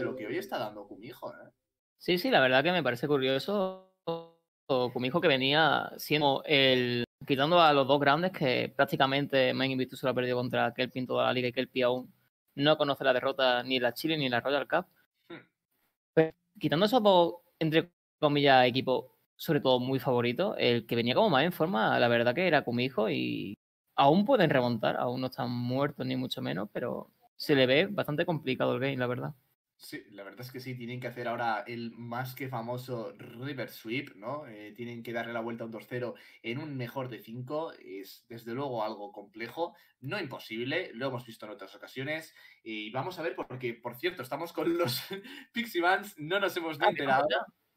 de lo que hoy está dando Kumijo, ¿eh? Sí, sí, la verdad que me parece curioso. Kumijo que venía siendo el. Quitando a los dos grandes que prácticamente Main Invictus se lo ha perdido contra Kelpin toda la liga y Kelpin aún no conoce la derrota ni la Chile ni la Royal Cup. Hmm. Pero, quitando esos dos, entre comillas, equipos, sobre todo muy favoritos, el que venía como más en forma, la verdad que era Kumijo y aún pueden remontar, aún no están muertos ni mucho menos, pero se le ve bastante complicado el game, la verdad. Sí, la verdad es que sí, tienen que hacer ahora el más que famoso River Sweep, ¿no? Eh, tienen que darle la vuelta a un 2-0 en un mejor de 5. Es desde luego algo complejo, no imposible, lo hemos visto en otras ocasiones. Y vamos a ver, porque por cierto, estamos con los Pixie Bands, no nos hemos Ah, enterado.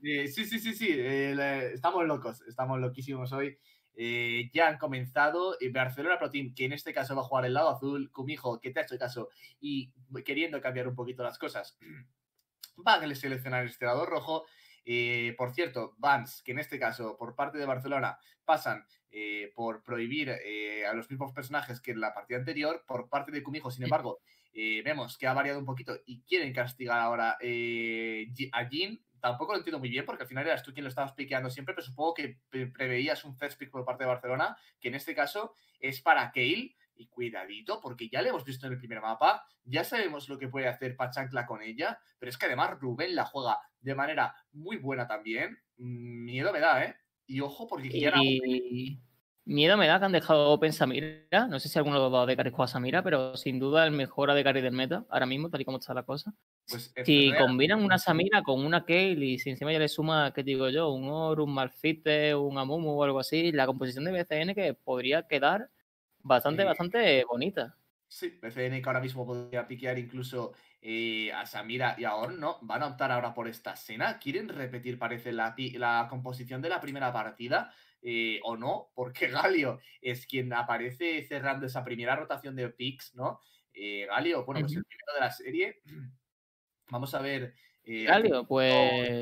Eh, sí, sí, sí, sí, eh, estamos locos, estamos loquísimos hoy. Eh, ya han comenzado eh, Barcelona Pro Team, que en este caso va a jugar el lado azul, Kumijo, que te ha hecho caso y queriendo cambiar un poquito las cosas, va a seleccionar este lado rojo. Eh, por cierto, Vans, que en este caso, por parte de Barcelona, pasan eh, por prohibir eh, a los mismos personajes que en la partida anterior. Por parte de Kumijo, sin embargo, vemos que ha variado un poquito y quieren castigar ahora a Jin. Tampoco lo entiendo muy bien, porque al final eras tú quien lo estabas piqueando siempre, pero supongo que pre- preveías un first pick por parte de Barcelona, que en este caso es para Kale. Y cuidadito, porque ya le hemos visto en el primer mapa, ya sabemos lo que puede hacer Pachancla con ella, pero es que además Rubén la juega de manera muy buena también. Mm, Miedo me da, ¿eh? Y ojo, porque Kiara Y miedo me da que han dejado Open Samira. No sé si alguno de los dos de juega a Samira, pero sin duda el mejor AD del meta ahora mismo, tal y como está la cosa. pues, es Si real. combinan una Samira con una Kale y si encima ya le suma, ¿qué digo yo? Un Oro, un Malfite, un Amumu o algo así, la composición de BCN que podría quedar bastante, Sí. bastante bonita. Sí, BCN que ahora mismo podría piquear incluso eh, a Samira y a Orn, ¿no? Van a optar ahora por esta escena. ¿Quieren repetir, parece, la, la composición de la primera partida? Eh, o no, porque Galio es quien aparece cerrando esa primera rotación de picks, ¿no? Eh, Galio, bueno, pues el primero de la serie. Vamos a ver. eh, Galio,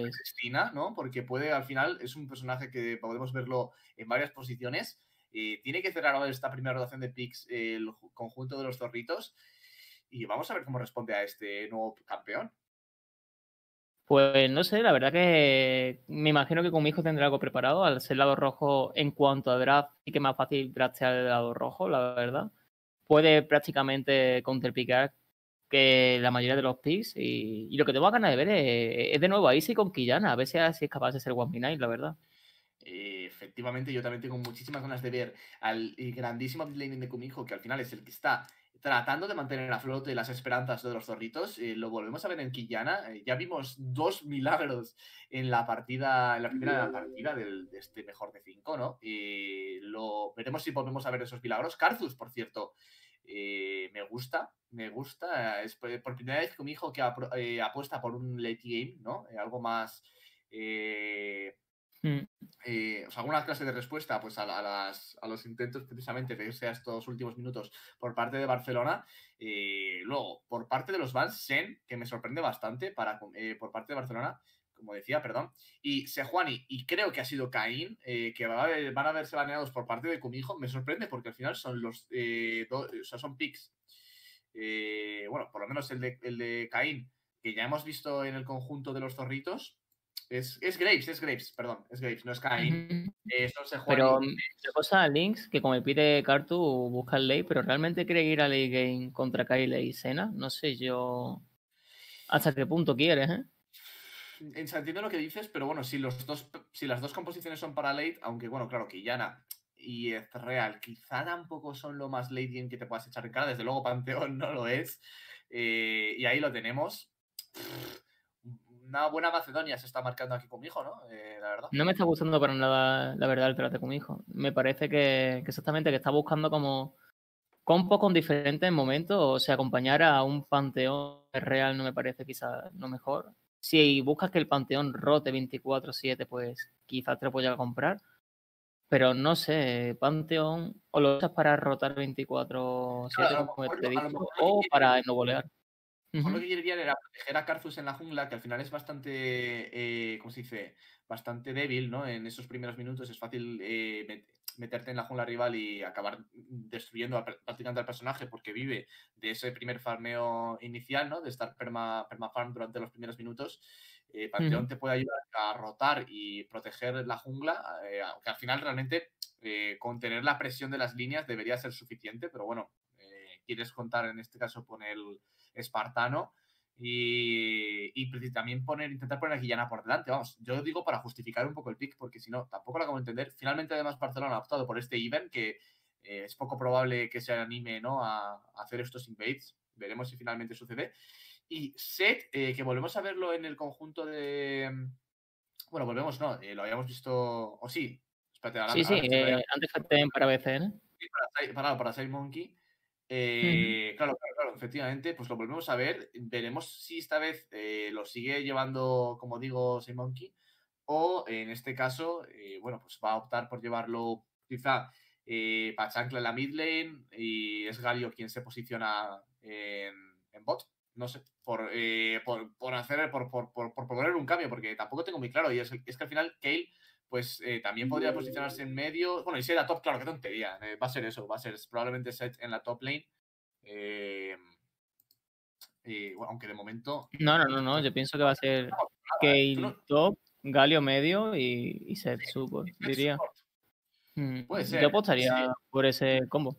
pues Cristina, ¿no? Porque puede, al final, es un personaje que podemos verlo en varias posiciones. Eh, tiene que cerrar ahora esta primera rotación de picks el ju- conjunto de los zorritos. Y vamos a ver cómo responde a este nuevo campeón. Pues no sé, la verdad que me imagino que con mi hijo tendrá algo preparado. Al ser lado rojo en cuanto a draft, y que es más fácil draftear el lado rojo, la verdad. Puede prácticamente counterpicar que la mayoría de los picks. Y, lo que tengo ganas de ver es, de nuevo a Easy con Quillana, a ver si, es capaz de ser One Night, la verdad. Eh, efectivamente, yo también tengo muchísimas ganas de ver al grandísimo midlaning de Kumijo, que al final es el que está tratando de mantener a flote las esperanzas de los zorritos. Eh, lo volvemos a ver en Quillana. Eh, ya vimos dos milagros en la partida, en la primera partida del, de este mejor de cinco, ¿no? Eh, lo veremos si volvemos a ver esos milagros. Karzus, por cierto, me gusta, me gusta. Es por, primera vez que apro- eh, apuesta por un late game, ¿no? Algo más. Mm. eh, o sea, alguna clase de respuesta pues, a, la- a las, a los intentos precisamente de irse a estos últimos minutos por parte de Barcelona. Eh, luego, por parte de los Vans, Sen, que me sorprende bastante para, eh, por parte de Barcelona, como decía, perdón, y Sejuani, y creo que ha sido Caín, eh, que van a verse baneados por parte de Kumijo, me sorprende porque al final son los eh, do- o sea, son picks. bueno, por lo menos el de, el de Caín, que ya hemos visto en el conjunto de los zorritos. Es, es Graves, es Graves, perdón, es Graves, no es Caín. Ujú. Eh, son Sejuani Pero la cosa, Links, que como pide Cartu, busca el ley, pero realmente quiere ir a ley game contra Kyle y Sena. No sé yo hasta qué punto quieres, ¿eh? En- Entiendo lo que dices, pero bueno, si, los dos, si las dos composiciones son para late, aunque bueno, claro, Quillana y Ezreal quizá tampoco son lo más late game que te puedas echar en cara, desde luego Panteón no lo es, eh, y ahí lo tenemos. Una buena Macedonia se está marcando aquí conmigo, ¿no? Eh, la verdad. No me está gustando para nada, la verdad, el trate con mi hijo. Me parece que, que exactamente que está buscando como compos con diferentes momentos, o sea, acompañar a un panteón real no me parece quizás lo mejor. Si buscas que el panteón rote 24-7, pues quizás te lo pueda comprar. Pero no sé, Panteón o lo usas para rotar 24-7, Claro, a lo como te que o para no A lo que querían era proteger a Karthus en la jungla, que al final es bastante, eh, ¿cómo se dice? Bastante débil, ¿no? En esos primeros minutos es fácil eh, met- meterte en la jungla rival y acabar destruyendo prácticamente al personaje porque vive de ese primer farmeo inicial, ¿no? De estar perma, perma farm durante los primeros minutos. Eh, Panteón te puede ayudar a rotar y proteger la jungla, eh, aunque al final realmente eh, contener la presión de las líneas debería ser suficiente, pero bueno, quieres contar en este caso con el espartano y, y, también poner, intentar poner a Guillana por delante. Vamos, yo digo para justificar un poco el pick, porque si no, tampoco lo acabo de entender. Finalmente, además, Barcelona ha optado por este event, que es poco probable que se anime ¿no? a, a hacer estos invades. Veremos si finalmente sucede. Y Set, eh, que volvemos a verlo en el conjunto de. Bueno, volvemos, no, eh, lo habíamos visto. O sí. Espérate, ahora, sí, sí, eh, antes para BCN. Sí, para, para, para Monkey. Claro, claro, claro, efectivamente, pues lo volvemos a ver. Veremos si esta vez lo sigue llevando, como digo, Side Monkey. O en este caso, bueno, pues va a optar por llevarlo quizá para Chancla en la mid lane y es Galio quien se posiciona en, bot no sé, por, eh, por, por, hacer, por, por, por, proponer un cambio, porque tampoco tengo muy claro. Y es, es que al final Kale, pues eh, también podría posicionarse en medio. Bueno, y si era top, claro, qué tontería. Eh, va a ser eso, va a ser probablemente set en la top lane. aunque de momento. No, no, no, no. Yo pienso que va a ser Kale top, Galio medio y, y set support, diría. Mm, puede ser. Yo apostaría por ese combo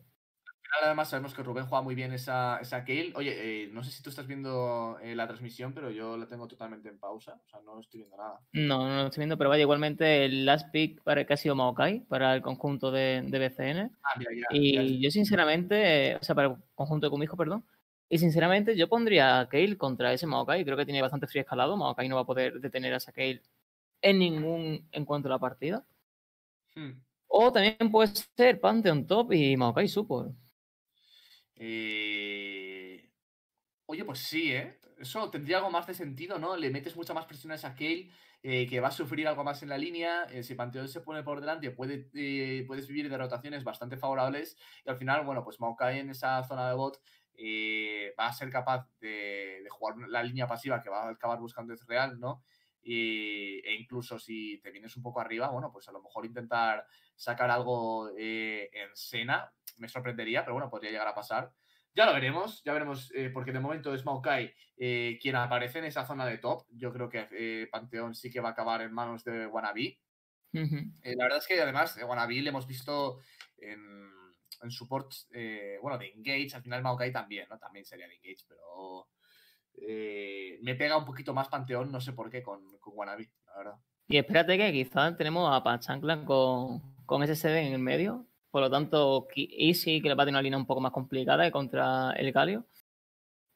además sabemos que Rubén juega muy bien esa, esa Kale. Oye, eh, no sé si tú estás viendo eh, la transmisión, pero yo la tengo totalmente en pausa. O sea, no estoy viendo nada. No, no lo estoy viendo, pero vaya, igualmente el last pick para que ha sido Maokai para el conjunto de, de BCN. Ah, mira, ya, y yo sinceramente, o sea, para el conjunto de Kumijo, perdón. Y sinceramente yo pondría a Kale contra ese Maokai. Creo que tiene bastante frío escalado. Maokai no va a poder detener a esa Kale en ningún encuentro de la partida. Hmm. O también puede ser Pantheon Top y Maokai Support. Eh... Oye, pues sí, ¿eh? Eso tendría algo más de sentido, ¿no? Le metes mucha más presión a esa Kale, eh, que va a sufrir algo más en la línea. Eh, si Panteón se pone por delante, puede, eh, puedes vivir de rotaciones bastante favorables. Y al final, bueno, pues Maokai en esa zona de bot va a ser capaz de, jugar la línea pasiva que va a acabar buscando es real, ¿no? E incluso si te vienes un poco arriba, bueno, pues a lo mejor intentar sacar algo en Sena me sorprendería, pero bueno, podría llegar a pasar. Ya lo veremos, ya veremos, eh, porque de momento es Maokai eh, quien aparece en esa zona de top. Yo creo que eh, Panteón sí que va a acabar en manos de Wannabe. la verdad es que además de Wannabe le hemos visto en, en support, bueno, de Engage, al final Maokai también, ¿no? También sería de Engage, pero me pega un poquito más Panteón, no sé por qué, con, con Wannabe, la verdad. Y espérate que quizás tenemos a Panchanclan con, con CD en el medio por lo tanto, Easy, que le va a tener una línea un poco más complicada contra el Galio.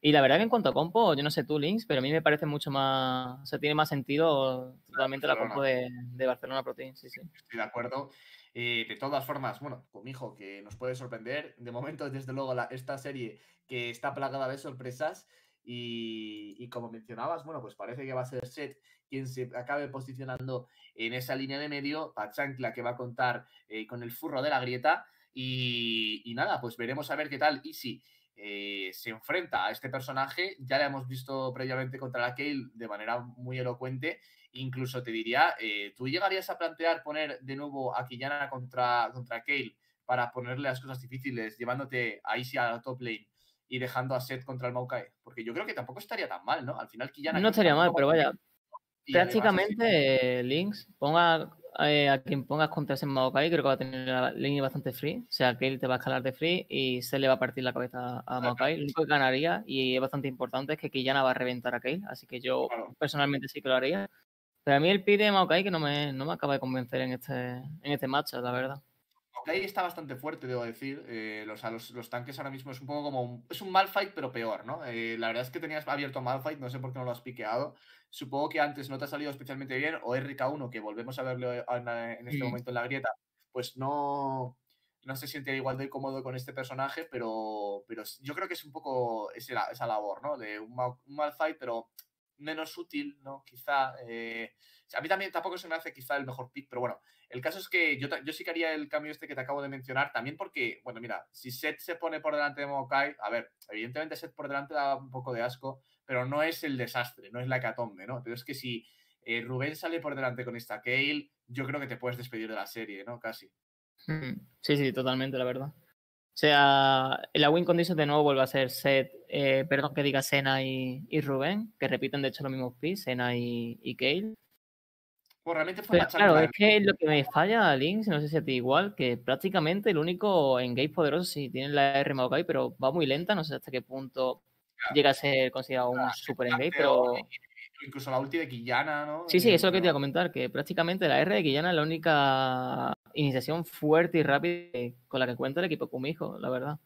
Y la verdad que en cuanto a compo, yo no sé tú, Links, pero a mí me parece mucho más. O sea, tiene más sentido totalmente la compo de, Barcelona Protein. Sí, sí. Estoy de acuerdo. Eh, de todas formas, bueno, con hijo, que nos puede sorprender. De momento, desde luego, esta serie que está plagada de sorpresas. Y, como mencionabas, bueno, pues parece que va a ser Set quien se acabe posicionando en esa línea de medio, Pachancla que va a contar eh, con el furro de la grieta. Y, nada, pues veremos a ver qué tal. Y si eh, se enfrenta a este personaje, ya la hemos visto previamente contra la Kale de manera muy elocuente. Incluso te diría, eh, ¿tú llegarías a plantear poner de nuevo a Quillana contra, contra para ponerle las cosas difíciles, llevándote a Isi a la top lane y dejando a Seth contra el Maokai. Porque yo creo que tampoco estaría tan mal, ¿no? Al final Quillana... No estaría mal, pero vaya. Prácticamente, Links, ponga eh, a quien pongas contra ese Maokai, creo que va a tener la línea bastante free. O sea, que él te va a escalar de free y se le va a partir la cabeza a Maokai. Lo único que ganaría, y es bastante importante, es que Quillana va a reventar a Kale. Así que yo personalmente sí que lo haría. Pero a mí el pide de Maokai que no me, no me acaba de convencer en este, en este match, la verdad ahí está bastante fuerte, debo decir. Eh, los, los, tanques ahora mismo es un poco como un, es un Malfight, pero peor, ¿no? Eh, la verdad es que tenías abierto Malfight, no sé por qué no lo has piqueado. Supongo que antes no te ha salido especialmente bien, o RK1, que volvemos a verlo en, este momento en la grieta, pues no, no se siente igual de cómodo con este personaje, pero, pero yo creo que es un poco esa, esa labor, ¿no? De un, un Malfight, pero menos útil, ¿no? Quizá. Eh, a mí también tampoco se me hace quizá el mejor pick, pero bueno, el caso es que yo, yo sí que haría el cambio este que te acabo de mencionar, también porque, bueno, mira, si Seth se pone por delante de Mokai, a ver, evidentemente Seth por delante da un poco de asco, pero no es el desastre, no es la hecatombe, ¿no? Pero es que si eh, Rubén sale por delante con esta Kale, yo creo que te puedes despedir de la serie, ¿no? Casi. Mm, sí, sí, totalmente, la verdad. O sea, la win condition de nuevo vuelve a ser Seth, eh, perdón que diga Sena y, Rubén, que repiten de hecho los mismos pis, Sena y, y Kale. Pues realmente fue Claro, es que lo que me falla Lynx, no sé si a ti igual, que prácticamente el único engage poderoso sí tiene la R Maokai, pero va muy lenta, no sé hasta qué punto llega a ser considerado un super engage, pero incluso la ulti de Quillana, ¿no? Sí, sí, eso es lo que te iba a comentar, que prácticamente la R de Quillana es la única iniciación fuerte y rápida con la que cuenta el equipo Kumijo, la verdad.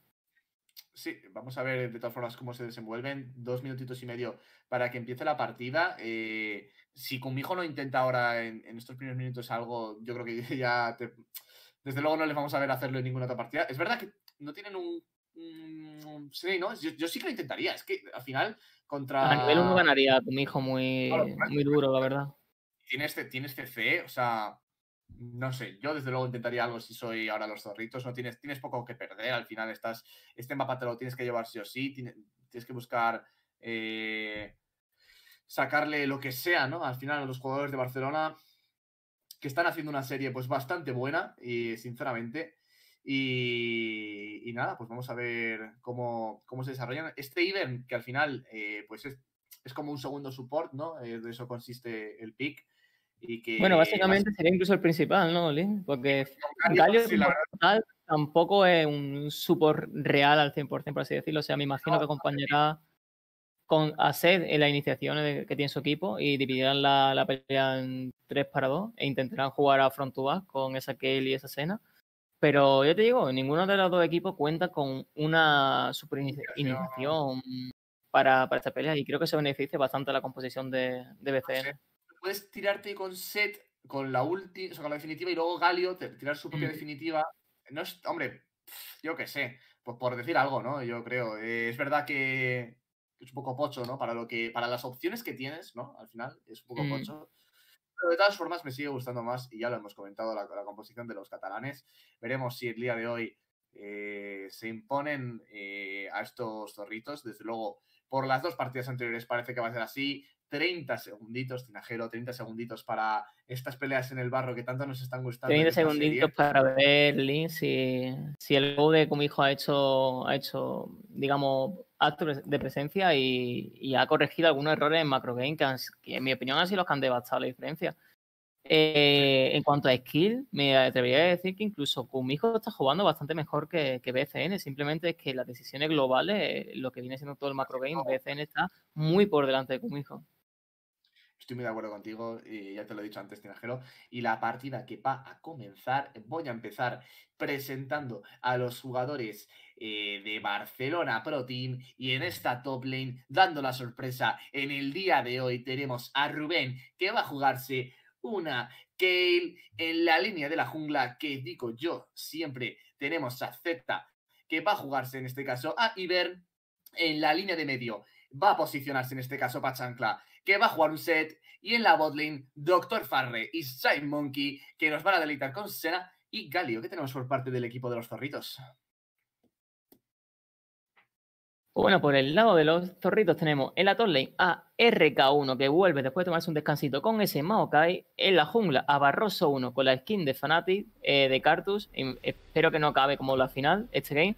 Sí, vamos a ver de todas formas cómo se desenvuelven. Dos minutitos y medio para que empiece la partida. Eh, si Kumijo no intenta ahora en, estos primeros minutos algo, yo creo que ya desde luego no les vamos a ver hacerlo en ninguna otra partida. Es verdad que no tienen un sí, ¿no? Yo, sí que lo intentaría. Es que al final, contra. A nivel uno ganaría tu hijo muy, muy duro, la verdad. Tienes, tienes CC, o sea. No sé, yo desde luego intentaría algo si soy ahora los zorritos. No tienes, tienes poco que perder. Al final, estás. Este mapa te lo tienes que llevar sí o sí. Tienes, que buscar. Eh, sacarle lo que sea, ¿no? Al final, los jugadores de Barcelona. Que están haciendo una serie pues bastante buena. Y sinceramente. Y, nada, pues vamos a ver cómo, cómo se desarrollan. Este Ivern, que al final eh, pues es, es, como un segundo support, ¿no? Eh, de eso consiste el pick. Y que bueno, básicamente sería incluso el principal, ¿no, Lin? Porque Galio tampoco es un support real al 100%, por así decirlo. O sea, me imagino que acompañará con a Sed en la iniciación que tiene su equipo y dividirán la, la, pelea en 3 para 2 e intentarán jugar a front to back con esa Kale y esa Sena pero yo te digo, ninguno de los dos equipos cuenta con una super iniciación para, para esta pelea y creo que se beneficia bastante la composición de, de BCN. Puedes tirarte con set, con la ulti, o sea, con la definitiva y luego Galio tirar su propia mm. definitiva. No es, hombre, yo qué sé, pues por decir algo, ¿no? Yo creo. Eh, es verdad que es un poco pocho, ¿no? Para lo que, para las opciones que tienes, ¿no? Al final, es un poco mm. pocho de todas formas me sigue gustando más, y ya lo hemos comentado, la, composición de los catalanes. Veremos si el día de hoy eh, se imponen eh, a estos zorritos. Desde luego, por las dos partidas anteriores parece que va a ser así. 30 segunditos, Tinajero, 30 segunditos para estas peleas en el barro que tanto nos están gustando. 30 segunditos para ver, Lin, si, si el gol de hijo ha hecho, ha hecho, digamos, acto de presencia y, ha corregido algunos errores en macro game que, en mi opinión han sido los que han devastado la diferencia. Eh, en cuanto a skill, me atrevería a decir que incluso Kumijo está jugando bastante mejor que, que, BCN. Simplemente es que las decisiones globales, lo que viene siendo todo el macro game, BCN está muy por delante de Kumijo. Estoy muy de acuerdo contigo, y ya te lo he dicho antes, Tinajero. Y la partida que va a comenzar, voy a empezar presentando a los jugadores eh, de Barcelona Pro Team. Y en esta top lane, dando la sorpresa, en el día de hoy tenemos a Rubén, que va a jugarse una Kale en la línea de la jungla, que digo yo siempre tenemos a Z, que va a jugarse en este caso a Iber en la línea de medio. Va a posicionarse en este caso Pachancla que va a jugar un set. Y en la botlane, Doctor Farre y Side Monkey, que nos van a deleitar con Sena y Galio. ¿Qué tenemos por parte del equipo de los zorritos? Bueno, por el lado de los zorritos tenemos en la top lane a RK1 que vuelve después de tomarse un descansito con ese Maokai. En la jungla a Barroso 1 con la skin de Fnatic eh, de Cartus. espero que no acabe como la final este game.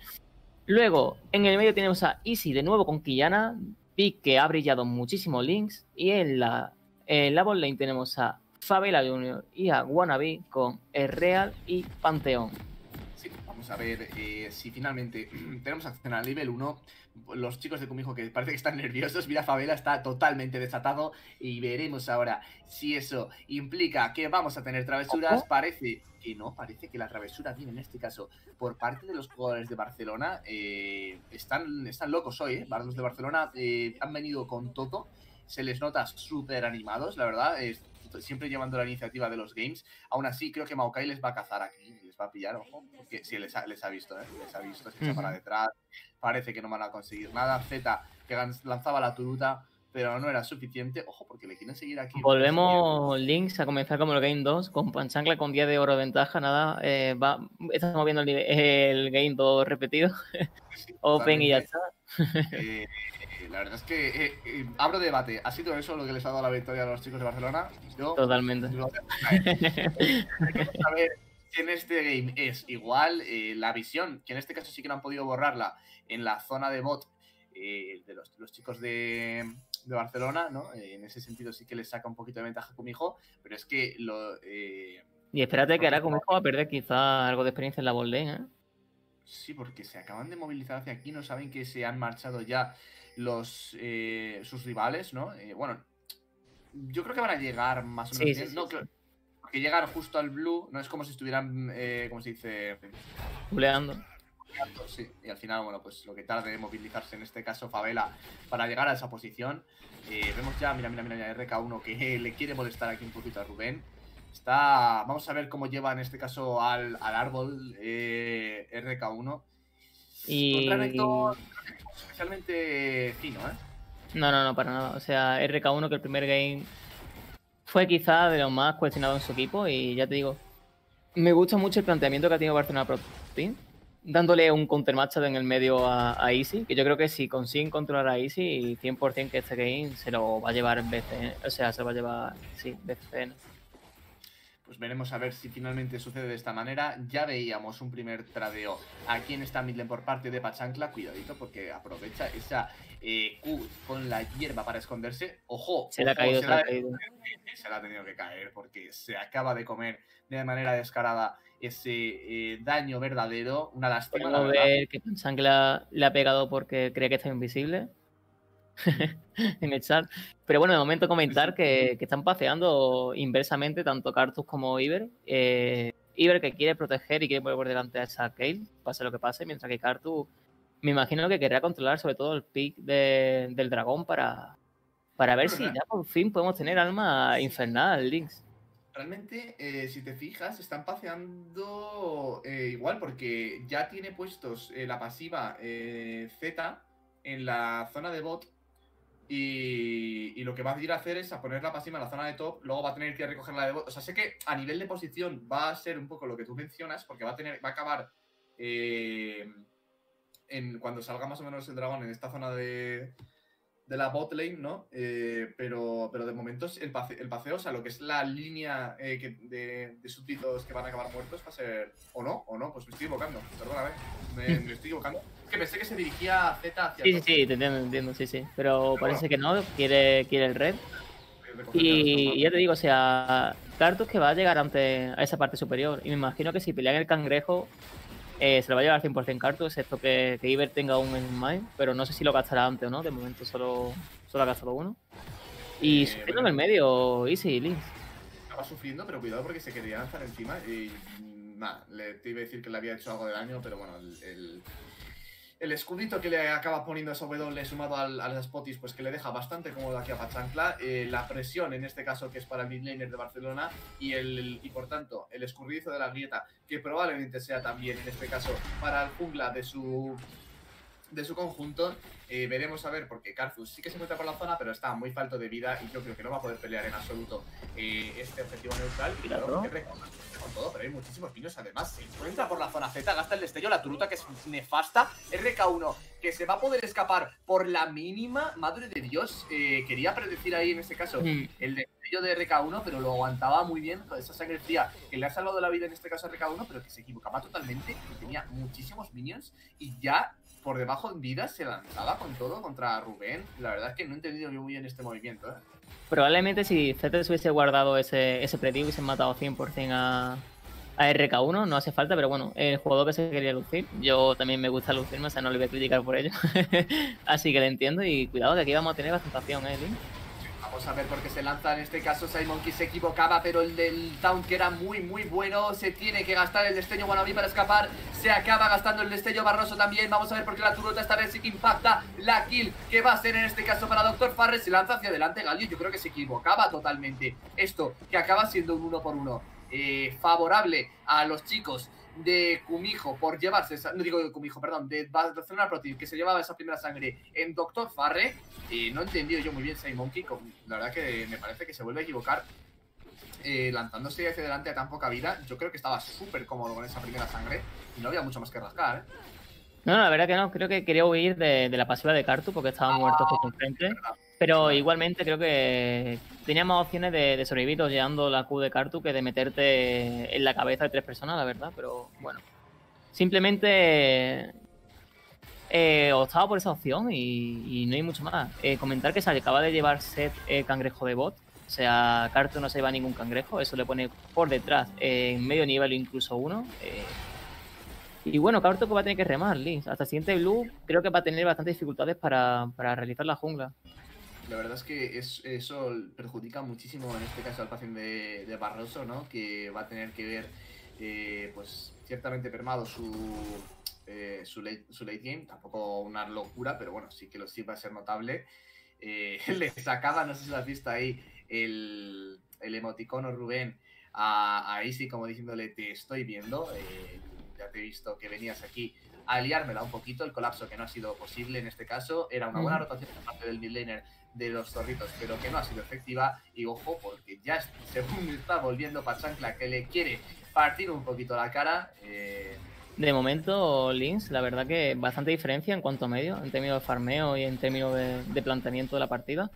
Luego, en el medio tenemos a Easy de nuevo con Quillana pick que ha brillado muchísimo Links. Y en la, en la tenemos a Favela Junior y a Wannabe con el Real y Panteón. Vamos a ver eh, si finalmente tenemos acción al nivel 1. Los chicos de Kumijo que parece que están nerviosos. Mira, Favela está totalmente desatado. Y veremos ahora si eso implica que vamos a tener travesuras. Parece que no, parece que la travesura viene en este caso por parte de los jugadores de Barcelona. Eh, están, están locos hoy, ¿eh? Los de Barcelona eh, han venido con todo. Se les nota súper animados, la verdad. siempre llevando la iniciativa de los games. Aún así, creo que Maokai les va a cazar aquí, les va a pillar, ojo. Porque sí, les ha, les ha visto, ¿eh? Les ha visto, se echa para detrás. Parece que no van a conseguir nada. Z, que lanzaba la turuta pero no era suficiente. Ojo, porque le quieren seguir aquí. Volvemos, Links, a comenzar como el Game 2, con Panchancla con 10 de oro de ventaja, nada. Eh, va, estamos viendo el, Game 2 repetido. Open y ya está. Eh, la verdad es que eh, abro debate. ¿Ha sido eso lo que les ha dado la victoria a los chicos de Barcelona? Totalmente. a ver que en este game es igual eh, la visión, que en este caso sí que no han podido borrarla en la zona de bot eh, de los, los chicos de, de Barcelona, ¿no? Eh, en ese sentido sí que les saca un poquito de ventaja a Kumijo, pero es que lo... Y espérate que ahora Kumijo va a perder quizá algo de experiencia en la bot lane, ¿eh? Sí, porque se acaban de movilizar hacia aquí, no saben que se han marchado ya los eh, sus rivales, ¿no? Eh, bueno, yo creo que van a llegar más o menos Sí, bien. sí, no, sí, creo- que llegar justo al blue, no es como si estuvieran, eh, ¿cómo se dice? Buleando. Sí, y al final, bueno, pues lo que tarde en movilizarse, en este caso Favela, para llegar a esa posición. Eh, vemos ya, mira, mira, mira, ya RK1 que le quiere molestar aquí un poquito a Rubén. Está, vamos a ver cómo lleva en este caso al, al árbol eh, RK1. Y... Contra Vector, especialmente fino, ¿eh? No, no, no, para nada. O sea, RK1 que el primer game fue quizá de los más cuestionados en su equipo y ya te digo, me gusta mucho el planteamiento que ha tenido Barcelona Pro Team, dándole un countermatch en el medio a, a Easy, que yo creo que si consiguen controlar a Easy, 100% que este game se lo va a llevar BCN, o sea, se lo va a llevar, sí, BCN. Pues veremos a ver si finalmente sucede de esta manera. Ya veíamos un primer tradeo aquí en esta midlane por parte de Pachancla. Cuidadito porque aprovecha esa eh, Q con la hierba para esconderse. Ojo, Se le ha caído, se la- se le ha tenido que caer porque se acaba de comer de manera descarada ese eh, daño verdadero. Una lástima, la Podemos verdad. ver que Pansangla le ha pegado porque cree que está invisible en el chat. Pero bueno, de momento comentar que, que están paseando inversamente tanto Cartus como Iber. Eh, Iber que quiere proteger y quiere poner por delante a esa Kale, pase lo que pase, mientras que Cartus me imagino que querrá controlar sobre todo el pick de- del dragón para, para ver si ya por fin podemos tener alma infernal, Lynx. Realmente, eh, si te fijas, están paseando eh, igual porque ya tiene puestos eh, la pasiva Z en la zona de bot y, lo que va a ir a hacer es a poner la pasiva en la zona de top, luego va a tener que recoger la de bot. O sea, sé que a nivel de posición va a ser un poco lo que tú mencionas porque va a tener, va a acabar eh, en, cuando salga más o menos el dragón en esta zona de, de la bot lane, ¿no? Eh, pero, pero de momento es el, el paseo, o sea, lo que es la línea eh, que- de, de súbditos que van a acabar muertos va a ser. ¿O no? ¿O no? Pues me estoy equivocando, perdóname. Me, me estoy equivocando. Es que pensé que se dirigía a Z hacia Sí, sí, sí, te entiendo, te entiendo, sí, sí. Pero parece que no, quiere, quiere el red. Y los ya te digo, o sea, Cartus que va a llegar ante a esa parte superior. Y me imagino que si pelean el cangrejo, eh, se lo va a llevar 100% Cartus, excepto que, que Iber tenga un en mind, pero no sé si lo gastará antes o no. De momento solo, solo ha gastado uno. Y Eh, sufriendo en el medio, Easy, Lynx. Estaba sufriendo, pero cuidado porque se quería lanzar encima y nada, le, te iba a decir que le había hecho algo de daño, pero bueno, el, el, el escudito que le acaba poniendo esa W sumado al, a las potis, pues que le deja bastante cómodo aquí a Pachancla, eh, la presión en este caso que es para el midlaner de Barcelona y, el, y por tanto el escurridizo de la grieta, que probablemente sea también en este caso para el jungla de su de su conjunto. Eh, veremos a ver, porque Karthus sí que se encuentra por la zona, pero está muy falto de vida y yo creo que no va a poder pelear en absoluto eh, este objetivo neutral. Y Claro. que con todo, pero hay muchísimos pinos. Además, se encuentra por la zona Z, gasta el destello, la turuta que es nefasta. RK1 que se va a poder escapar por la mínima. Madre de Dios, eh, quería predecir ahí en este caso Mm. el destello de RK1, pero lo aguantaba muy bien con esa sangre fría que le ha salvado la vida en este caso a RK1, pero que se equivocaba totalmente, que tenía muchísimos minions y ya por debajo en vida se lanzaba con todo contra Rubén. La verdad es que no he entendido muy bien este movimiento. ¿eh? Probablemente si se hubiese guardado ese, ese y se matado 100% a, a RK1, no hace falta, pero bueno, el jugador que se quería lucir, yo también me gusta lucirme, o sea, no le voy a criticar por ello. Así que le entiendo y cuidado que aquí vamos a tener bastante acción, ¿eh, Link? Vamos a ver por qué se lanza. En este caso Simon que se equivocaba, pero el del Taunt que era muy muy bueno, se tiene que gastar el destello Wannabe para escapar, se acaba gastando el destello Barroso también, vamos a ver por qué la turota esta vez sí que impacta la kill que va a ser en este caso para Dr. Farre, se lanza hacia adelante Galio, yo creo que se equivocaba totalmente, esto que acaba siendo un uno por uno, eh, favorable a los chicos de Kumijo por llevarse, esa- no digo de Kumijo, perdón, de Barcelona Pro Team, que se llevaba esa primera sangre en Dr. Farre, y no he entendido yo muy bien King, con- la verdad que me parece que se vuelve a equivocar eh, lanzándose hacia adelante a tan poca vida. Yo creo que estaba súper cómodo con esa primera sangre y no había mucho más que rascar, ¿eh? No, no, la verdad que no, creo que quería huir de, de la pasiva de Cartu porque estaba muerto justo enfrente. Pero igualmente creo que tenía más opciones de, de sobrevivir llegando la Q de Cartu que de meterte en la cabeza de tres personas, la verdad. Pero bueno, simplemente eh, optaba por esa opción y, no hay mucho más. Eh, comentar que se acaba de llevar set eh, cangrejo de bot. O sea, Cartu no se lleva ningún cangrejo. Eso le pone por detrás en medio nivel o incluso uno. y bueno, Cartu va a tener que remar, Link. Hasta el siguiente Blue creo que va a tener bastantes dificultades para, para realizar la jungla. La verdad es que eso perjudica muchísimo en este caso al paciente de, Barroso, ¿no? Que va a tener que ver, eh, pues, ciertamente permado su, eh, su, late, game. Tampoco una locura, pero bueno, sí que lo sí va a ser notable. Eh, le sacaba, no sé si lo has visto ahí, el, el emoticono Rubén a, a Easy como diciéndole te estoy viendo, ya te he visto que venías aquí a liármela un poquito, el colapso que no ha sido posible en este caso, era una buena rotación por parte del midlaner de los zorritos, pero que no ha sido efectiva. Y ojo, porque ya según está volviendo Pachancla, que le quiere partir un poquito la cara. Eh, de momento, Lins, la verdad que bastante diferencia en cuanto a medio, en términos de farmeo y en términos de, planteamiento de la partida.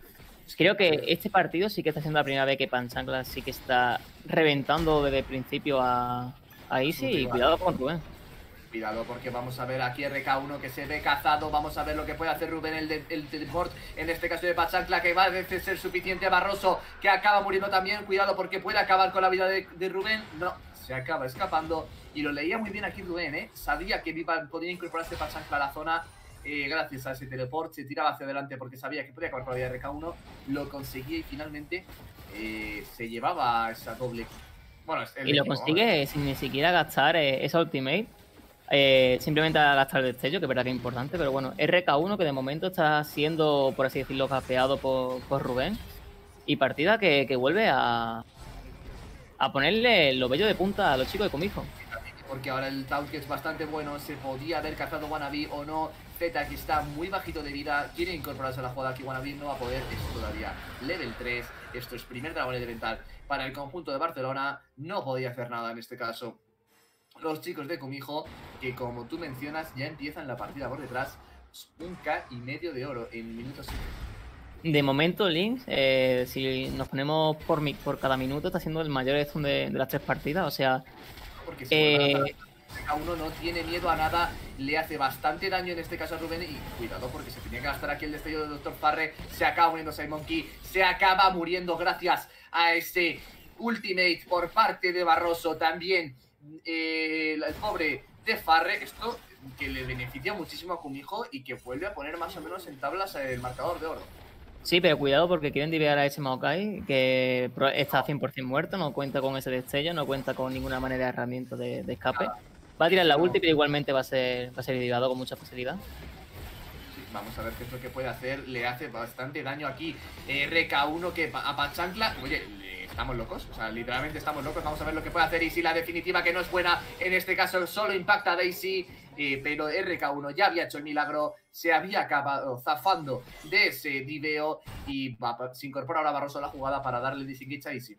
Creo que este partido sí que está siendo la primera vez que Panchancla sí que está reventando desde el principio a, a Easy y cuidado con Rubén. Cuidado porque vamos a ver aquí RK1 que se ve cazado. Vamos a ver lo que puede hacer Rubén, el, de, el. En este caso de Pachancla, que va a ser suficiente. Barroso, que acaba muriendo también. Cuidado porque puede acabar con la vida de, Rubén. No, se acaba escapando. Y lo leía muy bien aquí Rubén, ¿eh? Sabía que iba, podía incorporarse Pachancla a la zona. Eh, gracias a ese teleport, se tiraba hacia adelante porque sabía que podía acabar con la vida de RK1. Lo conseguía y finalmente eh, se llevaba esa doble. Bueno, y lo consigue sin ni siquiera gastar eh, esa ultimate eh, simplemente a gastar el destello, que es verdad que es importante, pero bueno, RK1 que de momento está siendo, por así decirlo, capeado por, Rubén. Y partida que, vuelve a, a ponerle lo bello de punta a los chicos de Comijo. Porque ahora el taunt que es bastante bueno, se podía haber cazado Wannabe o no. Z que está muy bajito de vida, quiere incorporarse a la jugada que Wannabe no va a poder, es todavía level 3, esto es primer dragón elemental para el conjunto de Barcelona, no podía hacer nada en este caso los chicos de Comijo, que como tú mencionas, ya empiezan la partida por detrás. Un K y medio de oro en minutos. De momento, Link, eh, si nos ponemos por, por cada minuto, está siendo el mayor de, de las tres partidas. O sea, porque si eh, uno no tiene miedo a nada, le hace bastante daño en este caso a Rubén. Y cuidado, porque se tenía que gastar aquí el destello de Dr. Farre. Se acaba muriendo Simon Key, se acaba muriendo gracias a este ultimate por parte de Barroso. También eh, el pobre de Farre, esto que le beneficia muchísimo a Kumijo y que vuelve a poner más o menos en tablas el marcador de oro. Sí, pero cuidado porque quieren dividir a ese Maokai, que está 100% muerto, no cuenta con ese destello, no cuenta con ninguna manera de herramienta de, escape. Va a tirar la ulti, pero igualmente va a ser, va a ser con mucha facilidad. vamos a ver qué es lo que puede hacer. Le hace bastante daño aquí RK1 que a Pachancla. Oye, estamos locos, o sea, literalmente estamos locos. Vamos a ver lo que puede hacer Easy. La definitiva que no es buena, en este caso solo impacta a Daisy, pero RK1 ya había hecho el milagro, se había acabado zafando de ese diveo y se incorpora ahora Barroso a la jugada para darle disengage a Easy.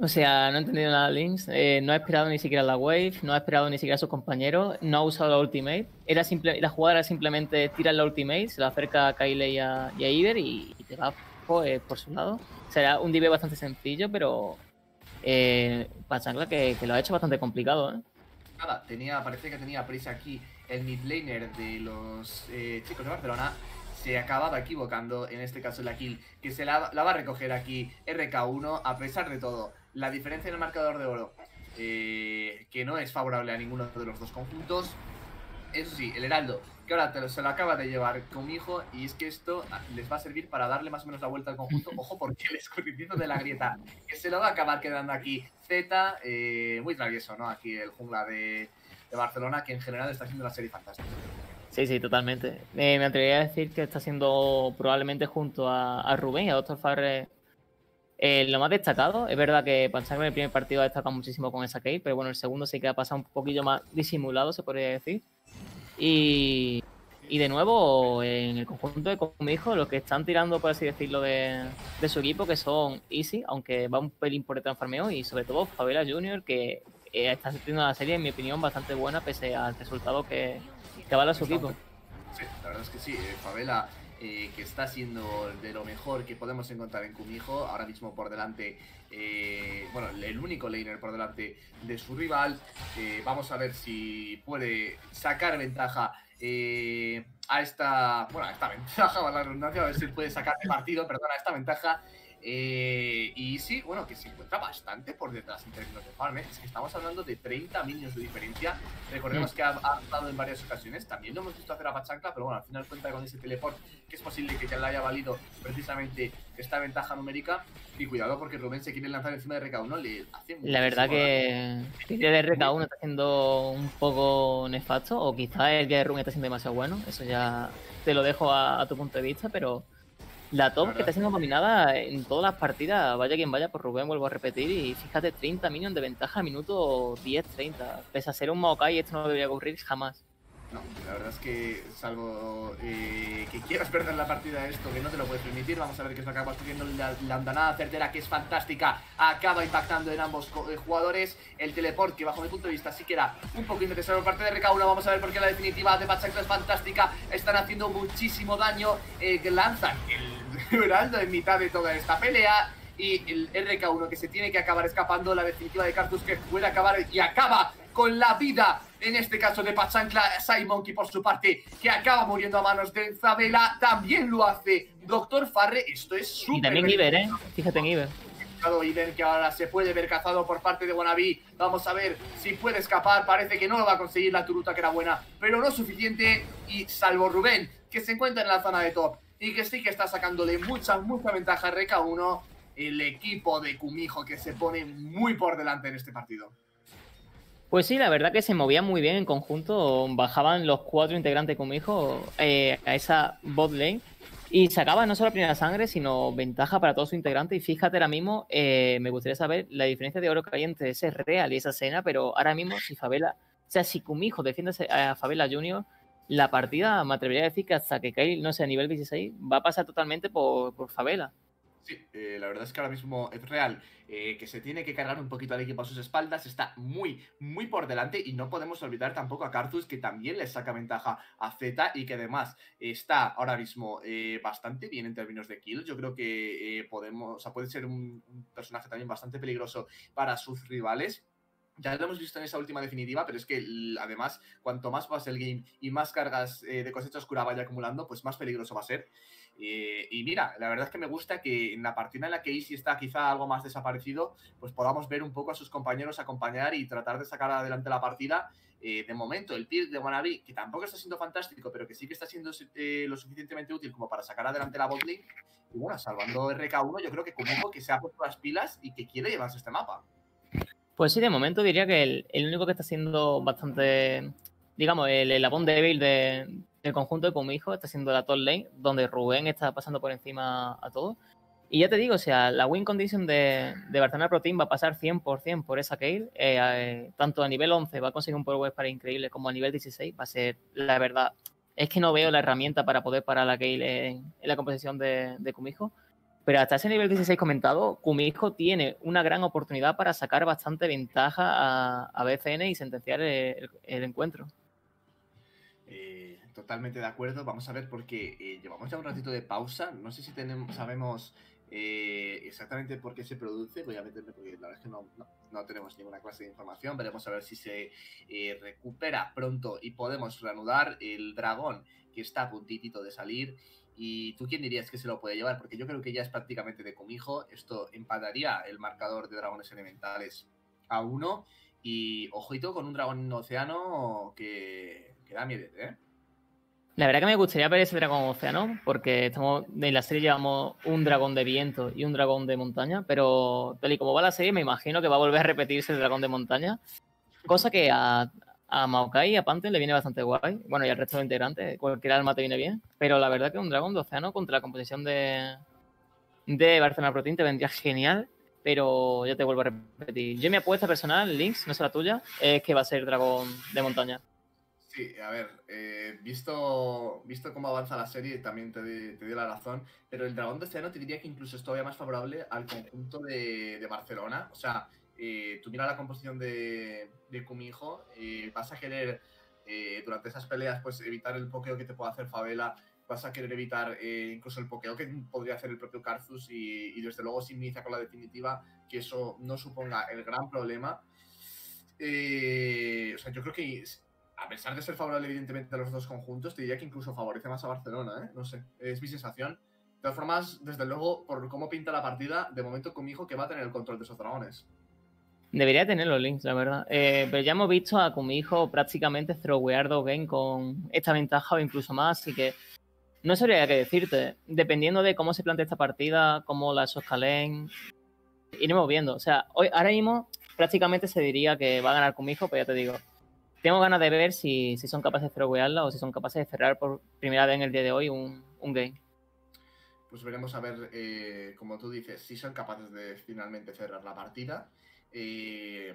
O sea, no he entendido nada Links, eh, no ha esperado ni siquiera la wave, no ha esperado ni siquiera a sus compañeros, no ha usado la ultimate. Era simple, la jugada era simplemente tirar la ultimate, se la acerca a Kyle y a, Iber y, te va pues, por su lado. Será un DB bastante sencillo, pero eh, que, lo ha hecho bastante complicado. ¿eh? Nada, tenía, parece que tenía prisa aquí el mid laner de los eh, chicos de Barcelona. Se acababa equivocando, en este caso la kill, que se la, va a recoger aquí RK1, a pesar de todo. La diferencia en el marcador de oro, eh, que no es favorable a ninguno de los dos conjuntos. Eso sí, el Heraldo que ahora te se lo acaba de llevar con mi hijo y es que esto les va a servir para darle más o menos la vuelta al conjunto. Ojo, porque el escurrimiento de la grieta, que se lo va a acabar quedando aquí Z, eh, muy travieso, ¿no? Aquí el jungla de, Barcelona, que en general está haciendo una serie fantástica. Sí, sí, totalmente. me atrevería a decir que está siendo probablemente junto a, Rubén y a Doctor Farre eh, lo más destacado. Es verdad que pensar en el primer partido ha destacado muchísimo con esa key, pero bueno, el segundo sí que ha pasado un poquillo más disimulado, se podría decir. Y, de nuevo, en el conjunto de Comijo, los que están tirando, por así decirlo, de, su equipo, que son Easy, aunque va un pelín por detrás farmeo, y sobre todo Favela Junior, que eh, está haciendo una serie, en mi opinión, bastante buena, pese al resultado que, que avala su equipo. Sí, la verdad es que sí, eh, Favela que está siendo de lo mejor que podemos encontrar en Kumijo. Ahora mismo por delante, eh, bueno, el único laner por delante de su rival. vamos a ver si puede sacar ventaja a esta, bueno, a esta ventaja, a la a ver si puede sacar el partido, perdona, a esta ventaja eh, y sí, bueno, que se encuentra bastante por detrás en términos de farm. ¿eh? Es que estamos hablando de 30 minions de diferencia. Recordemos mm. que ha, ha en varias ocasiones. También lo hemos visto hacer a Pachancla, pero bueno, al final cuenta con ese teleport que es posible que ya le haya valido precisamente esta ventaja numérica. Y cuidado porque Rubén se quiere lanzar encima de RK1. Le hace La verdad que el de RK1 está siendo un poco nefasto, o quizá el de Rubén está siendo demasiado bueno. Eso ya te lo dejo a tu punto de vista, pero la top que está siendo dominada en todas las partidas, vaya quien vaya, por Rubén vuelvo a repetir. Y fíjate, 30 minions de ventaja minuto 10-30. Pese a ser un Maokai, esto no debería ocurrir jamás. No, la verdad es que salvo eh, que quieras perder la partida esto, que no te lo puedes permitir, vamos a ver qué es acaba sucediendo. La, andanada certera, que es fantástica, acaba impactando en ambos eh, jugadores. El teleport, que bajo mi punto de vista sí que era un poco innecesario por parte de RK1. Vamos a ver por qué la definitiva de Pachacla es fantástica. Están haciendo muchísimo daño. Eh, lanzan el Heraldo en mitad de toda esta pelea y el RK1 que se tiene que acabar escapando, la definitiva de Cartus que puede acabar y acaba con la vida, en este caso de Pachancla, Simon, que por su parte, que acaba muriendo a manos de Zabela, también lo hace Doctor Farre, esto es súper... Y también Iber, ¿eh? Fíjate en Iber. Iber que ahora se puede ver cazado por parte de Wannabe. Vamos a ver si puede escapar. Parece que no lo va a conseguir la turuta que era buena, pero no suficiente. Y salvo Rubén, que se encuentra en la zona de top y que sí que está sacándole mucha, mucha ventaja a RK1, el equipo de Kumijo que se pone muy por delante en este partido. Pues sí, la verdad que se movía muy bien en conjunto. Bajaban los cuatro integrantes con mi hijo eh, a esa bot lane y sacaban no solo primera sangre, sino ventaja para todos sus integrantes. Y fíjate ahora mismo, eh, me gustaría saber la diferencia de oro que hay entre ese real y esa escena, pero ahora mismo, si Favela, o sea, si Kumijo defiende a Favela Junior, la partida, me atrevería a decir que hasta que Kyle, no sé, a nivel 16, va a pasar totalmente por, por. Sí, eh, la verdad es que ahora mismo es real eh, que se tiene que cargar un poquito al equipo a sus espaldas, está muy, muy por delante y no podemos olvidar tampoco a Cartus que también le saca ventaja a Z y que además está ahora mismo eh, bastante bien en términos de kills. Yo creo que podemos, o sea, puede ser un, personaje también bastante peligroso para sus rivales. Ya lo hemos visto en esa última definitiva, pero es que además, cuanto más pasa el game y más cargas de cosecha oscura vaya acumulando, pues más peligroso va a ser. Eh, y mira, la verdad es que me gusta que en la partida en la que Easy está quizá algo más desaparecido, pues podamos ver un poco a sus compañeros acompañar y tratar de sacar adelante la partida. Eh, de momento, el pick de Wannabe, que tampoco está siendo fantástico, pero que sí que está siendo eh, lo suficientemente útil como para sacar adelante la botlane. Y bueno, salvando RK1, yo creo que como que se ha puesto las pilas y que quiere llevarse este mapa. Pues sí, de momento diría que el, el único que está siendo bastante, digamos, el, el débil de, el conjunto de Comijo está siendo la top lane, donde Rubén está pasando por encima a todo. Y ya te digo, o sea, la win condition de, de Barcelona Pro Team va a pasar 100% por esa Kale. Eh, eh, tanto a nivel 11 va a conseguir un power para increíble, como a nivel 16 va a ser, la verdad, es que no veo la herramienta para poder parar a la Kale en, la composición de, de Kumijo. Pero hasta ese nivel 16 comentado, Kumijo tiene una gran oportunidad para sacar bastante ventaja a, a BCN y sentenciar el, el encuentro. Totalmente de acuerdo. Vamos a ver porque eh, llevamos ya un ratito de pausa. No sé si sabemos eh, exactamente por qué se produce. Voy a meterme porque la verdad es que no, tenemos ninguna clase de información. Veremos a ver si se eh, recupera pronto y podemos reanudar el dragón que está a puntitito de salir. ¿Y tú quién dirías que se lo puede llevar? Porque yo creo que ya es prácticamente de comijo. Esto empataría el marcador de dragones elementales a uno. Y ojito con un dragón océano que, que ¿eh? La verdad que me gustaría ver ese dragón océano, porque estamos en la serie llevamos un dragón de viento y un dragón de montaña, pero tal y como va la serie, me imagino que va a volver a repetirse el dragón de montaña, cosa que a, a Maokai y a Panther le viene bastante guay, bueno, y al resto de integrantes, cualquier alma te viene bien, pero la verdad que un dragón de océano contra la composición de, de Barcelona Protein te vendría genial, pero ya te vuelvo a repetir. Yo mi apuesta personal, Links, no es la tuya, es que va a ser dragón de montaña. Sí, a ver, eh, visto, visto cómo avanza la serie, también te, te doy la razón, pero el Dragón de Océano te diría que incluso es todavía más favorable al conjunto de, Barcelona. O sea, eh, tú mira la composición de, de Kumijo, eh, vas a querer durante esas peleas pues evitar el pokeo que te pueda hacer Favela vas a querer evitar eh, incluso el pokeo que podría hacer el propio Karzus y, desde luego si inicia con la definitiva, que eso no suponga el gran problema. Eh, o sea, yo creo que a pesar de ser favorable evidentemente a los dos conjuntos, te diría que incluso favorece más a Barcelona, ¿eh? No sé, es mi sensación. De todas formas, desde luego, por cómo pinta la partida, de momento hijo que va a tener el control de esos dragones. Debería tener los links, la verdad. Eh, pero ya hemos visto a Kumijo prácticamente throwear dos game con esta ventaja o incluso más, así que no sabría qué decirte. Dependiendo de cómo se plantea esta partida, cómo la escalen, iremos viendo. O sea, hoy, ahora mismo prácticamente se diría que va a ganar Kumijo, pero ya te digo, tengo ganas de ver si, son capaces de throwearla o si son capaces de cerrar por primera vez en el día de hoy un, game. Pues veremos a ver, eh, como tú dices, si son capaces de finalmente cerrar la partida. Eh,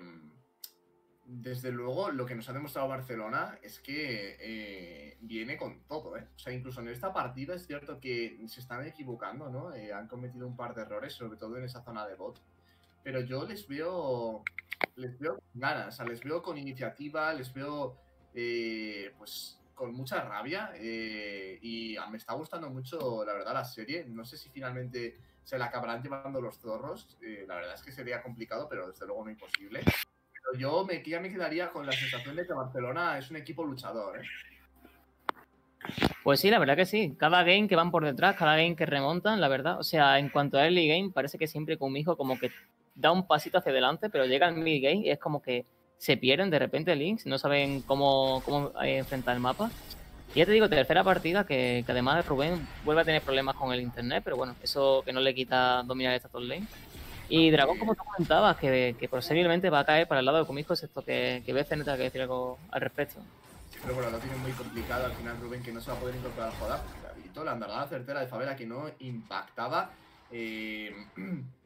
desde luego, lo que nos ha demostrado Barcelona es que eh, viene con todo, ¿eh? O sea, incluso en esta partida es cierto que se están equivocando, ¿no? han cometido un par de errores, sobre todo en esa zona de bot. Pero yo les veo, les veo ganas, o sea, les veo con iniciativa, les veo, pues, con mucha rabia. y me está gustando mucho, la verdad, la serie. No sé si finalmente se la acabarán llevando los zorros. Eh, la verdad es que sería complicado, pero desde luego no imposible. Pero yo me, ya me quedaría con la sensación de que Barcelona es un equipo luchador. ¿eh? Pues sí, la verdad que sí. Cada game que van por detrás, cada game que remontan, la verdad. O sea, en cuanto a early game, parece que siempre con mi hijo como que da un pasito hacia adelante, pero llega al mid game y es como que se pierden de repente links, no saben cómo, cómo eh, enfrentar el mapa. Y ya te digo, tercera partida que, además de Rubén vuelve a tener problemas con el internet, pero bueno, eso que no le quita dominar esta top lane. Y Dragón, como tú comentabas, que, que posiblemente va a caer para el lado de Comijo, es esto que, que BC que decir algo al respecto. Sí, pero bueno, lo tiene muy complicado al final Rubén, que no se va a poder incorporar a joda. Y toda la andalada certera de Favela que no impactaba. Eh,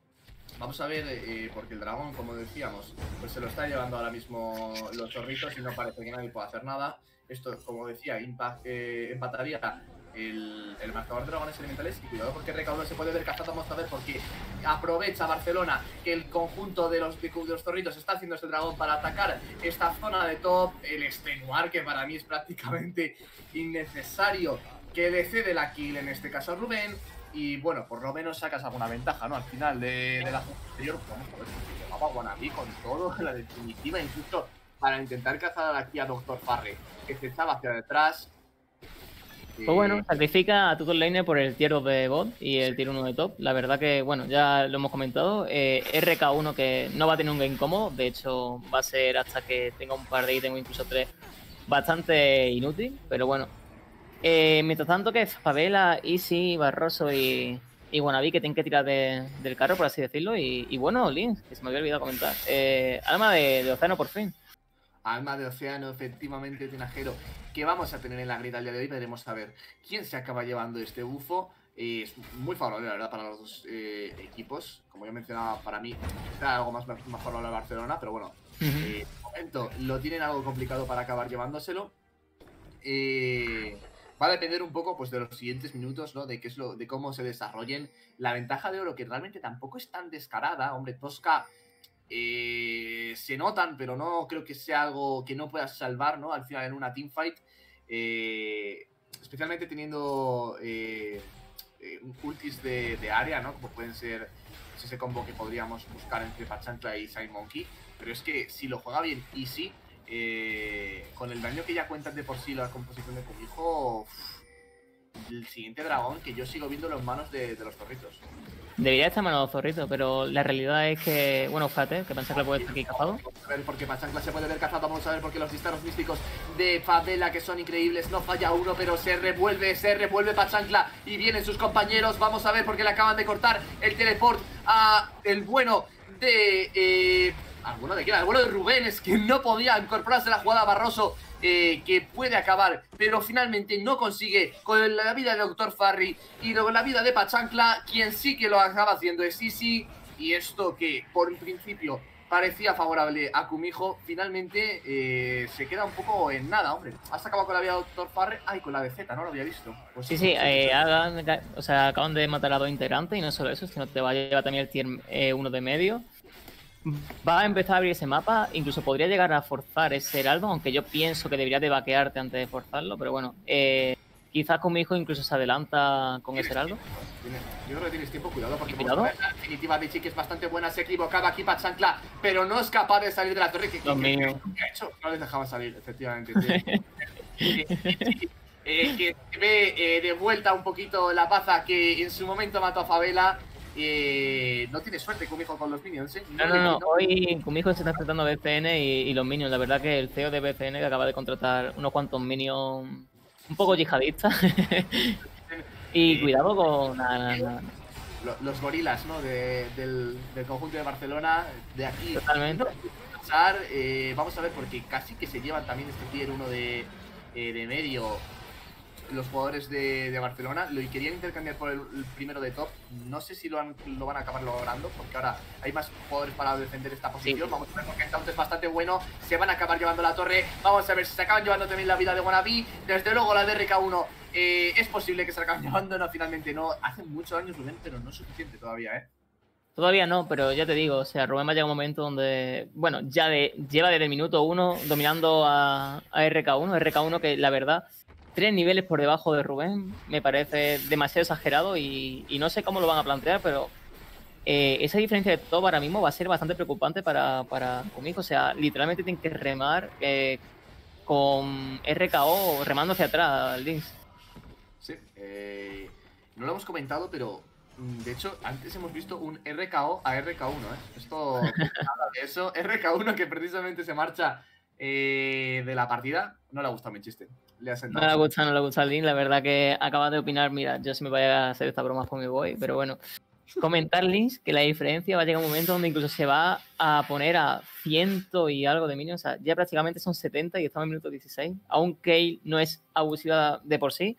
vamos a ver, eh, porque el dragón, como decíamos, pues se lo está llevando ahora mismo los zorritos y no parece que nadie pueda hacer nada. Esto, como decía, eh, empataría el, marcador de dragones elementales y cuidado porque recaudo se puede ver cazado, vamos a ver porque aprovecha Barcelona que el conjunto de los, de, los zorritos está haciendo este dragón para atacar esta zona de top, el extenuar que para mí es prácticamente innecesario que le cede la kill en este caso Rubén y bueno, por lo menos sacas alguna ventaja, ¿no? Al final de, la zona anterior, vamos a ver, se llevaba Guanabí con todo, la definitiva, incluso para intentar cazar aquí a Doctor Farre, que se estaba hacia detrás. Pues bueno, sacrifica a Tutor Lane por el tier de bot y el tier 1 de top. La verdad que, bueno, ya lo hemos comentado. Eh, RK1 que no va a tener un game cómodo. De hecho, va a ser hasta que tenga un par de ítems, incluso tres, bastante inútil. Pero bueno. Eh, mientras tanto que Favela, Easy, Barroso y, y Wannabe que tienen que tirar del carro, por así decirlo. Y, bueno, Link, que se me había olvidado comentar. Eh, alma de, de Océano por fin. Alma de Océano, efectivamente, Tinajero, que vamos a tener en la grita el día de hoy. Veremos a ver quién se acaba llevando este bufo. es muy favorable, la verdad, para los dos eh, equipos. Como ya mencionaba, para mí está algo más, más favorable a Barcelona, pero bueno, eh, momento lo tienen algo complicado para acabar llevándoselo. Eh, va a depender un poco pues, de los siguientes minutos, ¿no? De qué es lo, de cómo se desarrollen. La ventaja de oro, que realmente tampoco es tan descarada. Hombre, Tosca eh, se notan, pero no creo que sea algo que no puedas salvar, ¿no? Al final en una teamfight. Eh, especialmente teniendo eh, ultis de, área, ¿no? Como pueden ser ese combo que podríamos buscar entre Pachancla y Side Monkey. Pero es que si lo juega bien Easy, con el daño que ya cuentan de por sí la composición de Kumijo, el siguiente dragón que yo sigo viendo en manos de, de los zorritos. Debería estar mano zorrito, pero la realidad es que, bueno, fíjate, que Panchancla puede estar aquí cazado. Vamos a ver por qué Panchancla se puede ver cazado, vamos a ver por qué los disparos místicos de Favela, que son increíbles, no falla uno, pero se revuelve, se revuelve Panchancla y vienen sus compañeros, vamos a ver por qué le acaban de cortar el teleport a el bueno de... Eh, ¿Al bueno de quién? Al bueno de Rubén, es que no podía incorporarse a la jugada Barroso eh, que puede acabar, pero finalmente no consigue con la vida de Doctor Farry y con la vida de Pachancla, quien sí que lo acaba haciendo es Sisi, y esto que por principio parecía favorable a Kumijo, finalmente eh, se queda un poco en nada, hombre. Has acabado con la vida de Doctor Farry, ay, con la de Z, no lo había visto. Pues sí, sí, eh, o sea, acaban de matar a dos integrantes y no solo eso, sino te va a llevar también el tier uno de medio va a empezar a abrir ese mapa, incluso podría llegar a forzar ese heraldo, aunque yo pienso que debería de vaquearte antes de forzarlo, pero bueno. Eh, quizás con mi hijo incluso se adelanta con ese heraldo. Yo creo que tienes tiempo, cuidado, porque ¿Cuidado? la definitiva de es bastante buena, se equivocaba aquí Pachancla, pero no es capaz de salir de la torre. ¿Qué, Dios qué- mío. qué ha hecho? No les dejaba salir, efectivamente. sí. Eh, eh, que se ve eh, de vuelta un poquito la paza que en su momento mató a Favela. Eh, no tiene suerte conmigo con los minions, ¿eh? No, no, le- no. Hoy hijo se está enfrentando a BCN y, y los minions. La verdad que el CEO de BCN que acaba de contratar unos cuantos minions un poco yihadistas. y cuidado con... los gorilas, ¿no? De- del, del conjunto de Barcelona, de aquí. Totalmente. No eh, vamos a ver, porque casi que se llevan también este tier 1 de, eh, de medio los jugadores de, de Barcelona. Lo querían intercambiar por el, el primero de top. No sé si lo, han- lo van a acabar logrando, porque ahora hay más jugadores para defender esta posición. Sí. Vamos a ver, porque el es bastante bueno. Se van a acabar llevando la torre. Vamos a ver si se acaban llevando también la vida de Wannabe. Desde luego la de RK1 eh, es posible que se acaben llevando. No, finalmente no. Hace muchos años, Rubén, pero no es suficiente todavía, ¿eh? Todavía no, pero ya te digo, o sea, Rubén va a llegar un momento donde, bueno, ya de, lleva desde el minuto uno dominando a, a RK1, RK1 que la verdad, tres niveles por debajo de Rubén me parece demasiado exagerado y, no sé cómo lo van a plantear, pero eh, esa diferencia de top ahora mismo va a ser bastante preocupante para, para conmigo, o sea, literalmente tienen que remar eh, con RKO remando hacia atrás, Lins. Sí, eh, no lo hemos comentado, pero mm, de hecho, antes hemos visto un RKO a RK1, ¿eh? Esto, nada de eso, RK1 que precisamente se marcha de la partida, no le ha gustado mi chiste, le ha No sentado. le gusta, no le gusta al Lin. La verdad que acaba de opinar, mira, yo si me voy a hacer esta broma pues me voy, pero bueno. Comentar, Lins, que la diferencia va a llegar un momento donde incluso se va a poner a ciento y algo de minions. O sea, ya prácticamente son 70 y estamos en minuto 16. Aún Kale no es abusiva de por sí.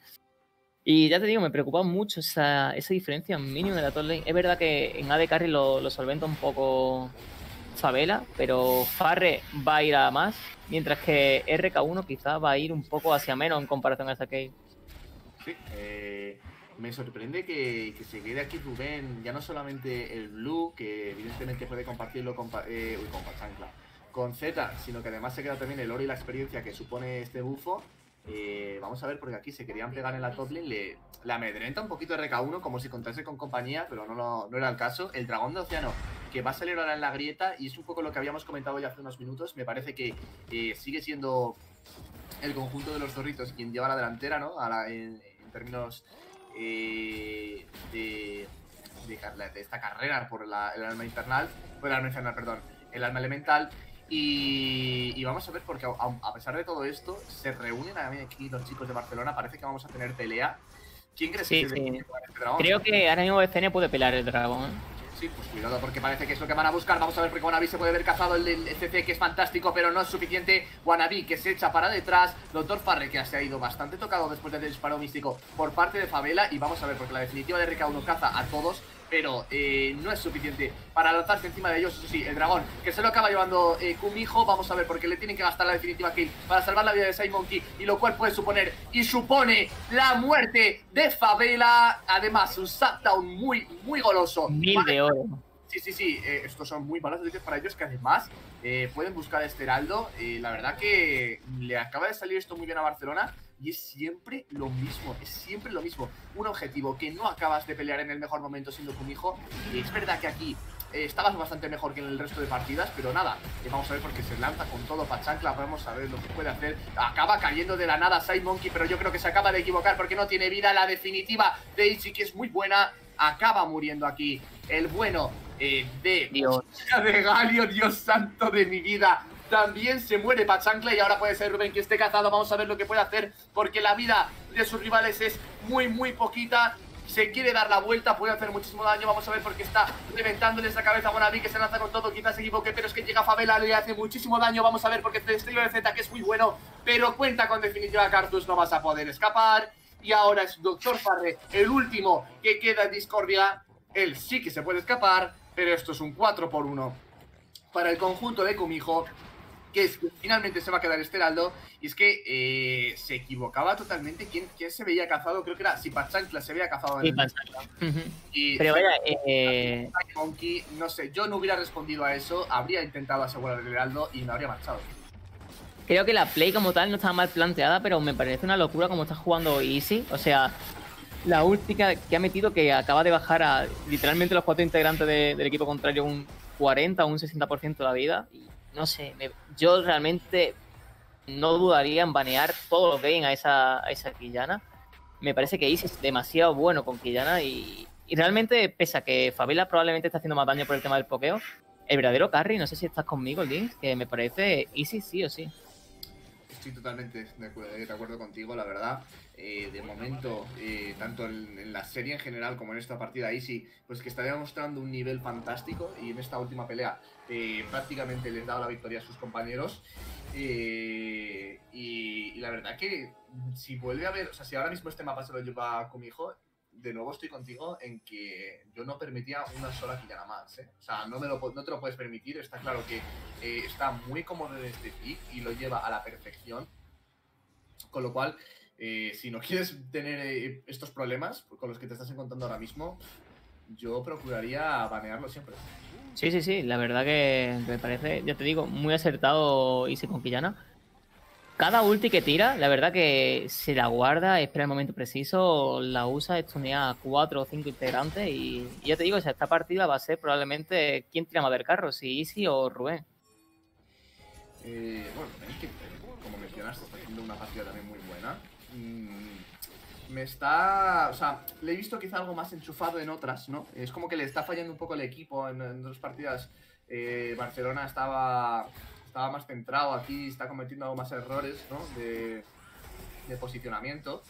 Y ya te digo, me preocupa mucho esa, esa diferencia en minions de la top lane. Es verdad que en AD Carry lo, lo solventa un poco Favela, pero Farre va a ir a más, mientras que RK1 quizá va a ir un poco hacia menos en comparación a Kale. Sí, eh, me sorprende que, se quede aquí Rubén, ya no solamente el Blue, que evidentemente puede compartirlo con, eh, uy, con Pachancla, con Z, sino que además se queda también el oro y la experiencia que supone este bufo. Eh, vamos a ver, porque aquí se querían pegar en la top lane, le, le amedrenta un poquito RK1 como si contase con compañía, pero no, lo- no era el caso. El dragón de océano, que va a salir ahora en la grieta, y es un poco lo que habíamos comentado ya hace unos minutos, me parece que eh, sigue siendo el conjunto de los zorritos quien lleva la delantera, ¿no? A la- en, en términos eh, de, de, de esta carrera por la- el alma infernal, por el alma infernal, perdón, el alma elemental. Y, y vamos a ver, porque a, a pesar de todo esto, se reúnen aquí los chicos de Barcelona. Parece que vamos a tener pelea. ¿Quién crees Sí, que sí. este dragón? Creo que ahora mismo BCN puede pelear el dragón. Sí, pues cuidado porque parece que es lo que van a buscar. Vamos a ver porque Wannabe se puede ver cazado el, el CC que es fantástico, pero no es suficiente. Wannabe que se echa para detrás. Doctor Farre que se ha ido bastante tocado después del disparo místico por parte de Favela. Y vamos a ver porque la definitiva de RK1 caza a todos. Pero eh, no es suficiente para lanzarse encima de ellos. Eso sí, el dragón que se lo acaba llevando eh, Kumijo. Vamos a ver porque le tienen que gastar la definitiva kill para salvar la vida de Simon Key. Y lo cual puede suponer y supone la muerte de Favela. Además, un shutdown muy, muy goloso. Mil de oro. Sí, sí, sí, eh, estos son muy malas noticias para ellos que además eh, pueden buscar a este Heraldo. La verdad que le acaba de salir esto muy bien a Barcelona y es siempre lo mismo, es siempre lo mismo. Un objetivo que no acabas de pelear en el mejor momento siendo Kumijo. Y es verdad que aquí eh, estabas bastante mejor que en el resto de partidas, pero nada, eh, vamos a ver porque se lanza con todo Pachancla, vamos a ver lo que puede hacer. Acaba cayendo de la nada Side Monkey, pero yo creo que se acaba de equivocar porque no tiene vida. La definitiva de Ichi, que es muy buena, acaba muriendo aquí. El bueno eh, de Dios. de Galio, Dios santo de mi vida. También se muere Pachancla y ahora puede ser Rubén que esté cazado. Vamos a ver lo que puede hacer porque la vida de sus rivales es muy, muy poquita. Se quiere dar la vuelta, puede hacer muchísimo daño. Vamos a ver porque está reventándole esa cabeza a Bonaví que se lanza con todo. Quizás se equivoque, pero es que llega Favela, le hace muchísimo daño. Vamos a ver porque este estilo de Z que es muy bueno, pero cuenta con definitiva Cartus, no vas a poder escapar. Y ahora es Doctor Farre, el último que queda en Discordia. Él sí que se puede escapar, pero esto es un 4 por 1 para el conjunto de Kumijo, que es que finalmente se va a quedar este heraldo. Y es que eh, se equivocaba totalmente. ¿Quién, quién se veía cazado? Creo que era si Pachancla se veía cazado en el-. Ujú. y Pero vaya, eh, Monkey, no sé, yo no hubiera respondido a eso, habría intentado asegurar el heraldo y me habría marchado. creo que la play como tal no estaba mal planteada, pero me parece una locura como está jugando Easy. O sea, la última que ha metido que acaba de bajar a literalmente los cuatro integrantes del equipo contrario un 40 o un 60% de la vida. Y no sé, yo realmente no dudaría en banear todos los games a esa, a esa Quillana. Me parece que Easy es demasiado bueno con Quillana y, y realmente, pese a que Favela probablemente está haciendo más daño por el tema del pokeo, el verdadero carry, no sé si estás conmigo, Link, que me parece easy sí o sí. Estoy totalmente de acuerdo contigo, la verdad. Eh, de momento, eh, tanto en, la serie en general como en esta partida Easy, pues que está demostrando un nivel fantástico y en esta última pelea eh, prácticamente les dado la victoria a sus compañeros. Y, y, la verdad que si vuelve a ver, o sea, si ahora mismo este mapa se lo lleva hijo de nuevo estoy contigo en que yo no permitía una sola quillana más. ¿eh? O sea, no, me lo, no te lo puedes permitir. Está claro que eh, está muy cómodo en este pick y lo lleva a la perfección. Con lo cual, eh, si no quieres tener estos problemas con los que te estás encontrando ahora mismo, yo procuraría banearlo siempre. Sí, sí, sí. La verdad que me parece, ya te digo, muy acertado Easy con Quillana cada ulti que tira, la verdad que se la guarda, espera el momento preciso, la usa, estunea a cuatro o cinco integrantes y, ya te digo, esta partida va a ser probablemente quién tira más del carro, si Easy o Rubén. Eh, bueno, es que, como mencionaste, está haciendo una partida también muy buena. Mm, me está. O sea, le he visto quizá algo más enchufado en otras, ¿no? Es como que le está fallando un poco el equipo en, dos partidas. Eh, Barcelona estaba estaba más centrado aquí, está cometiendo más errores ¿no? de, posicionamiento.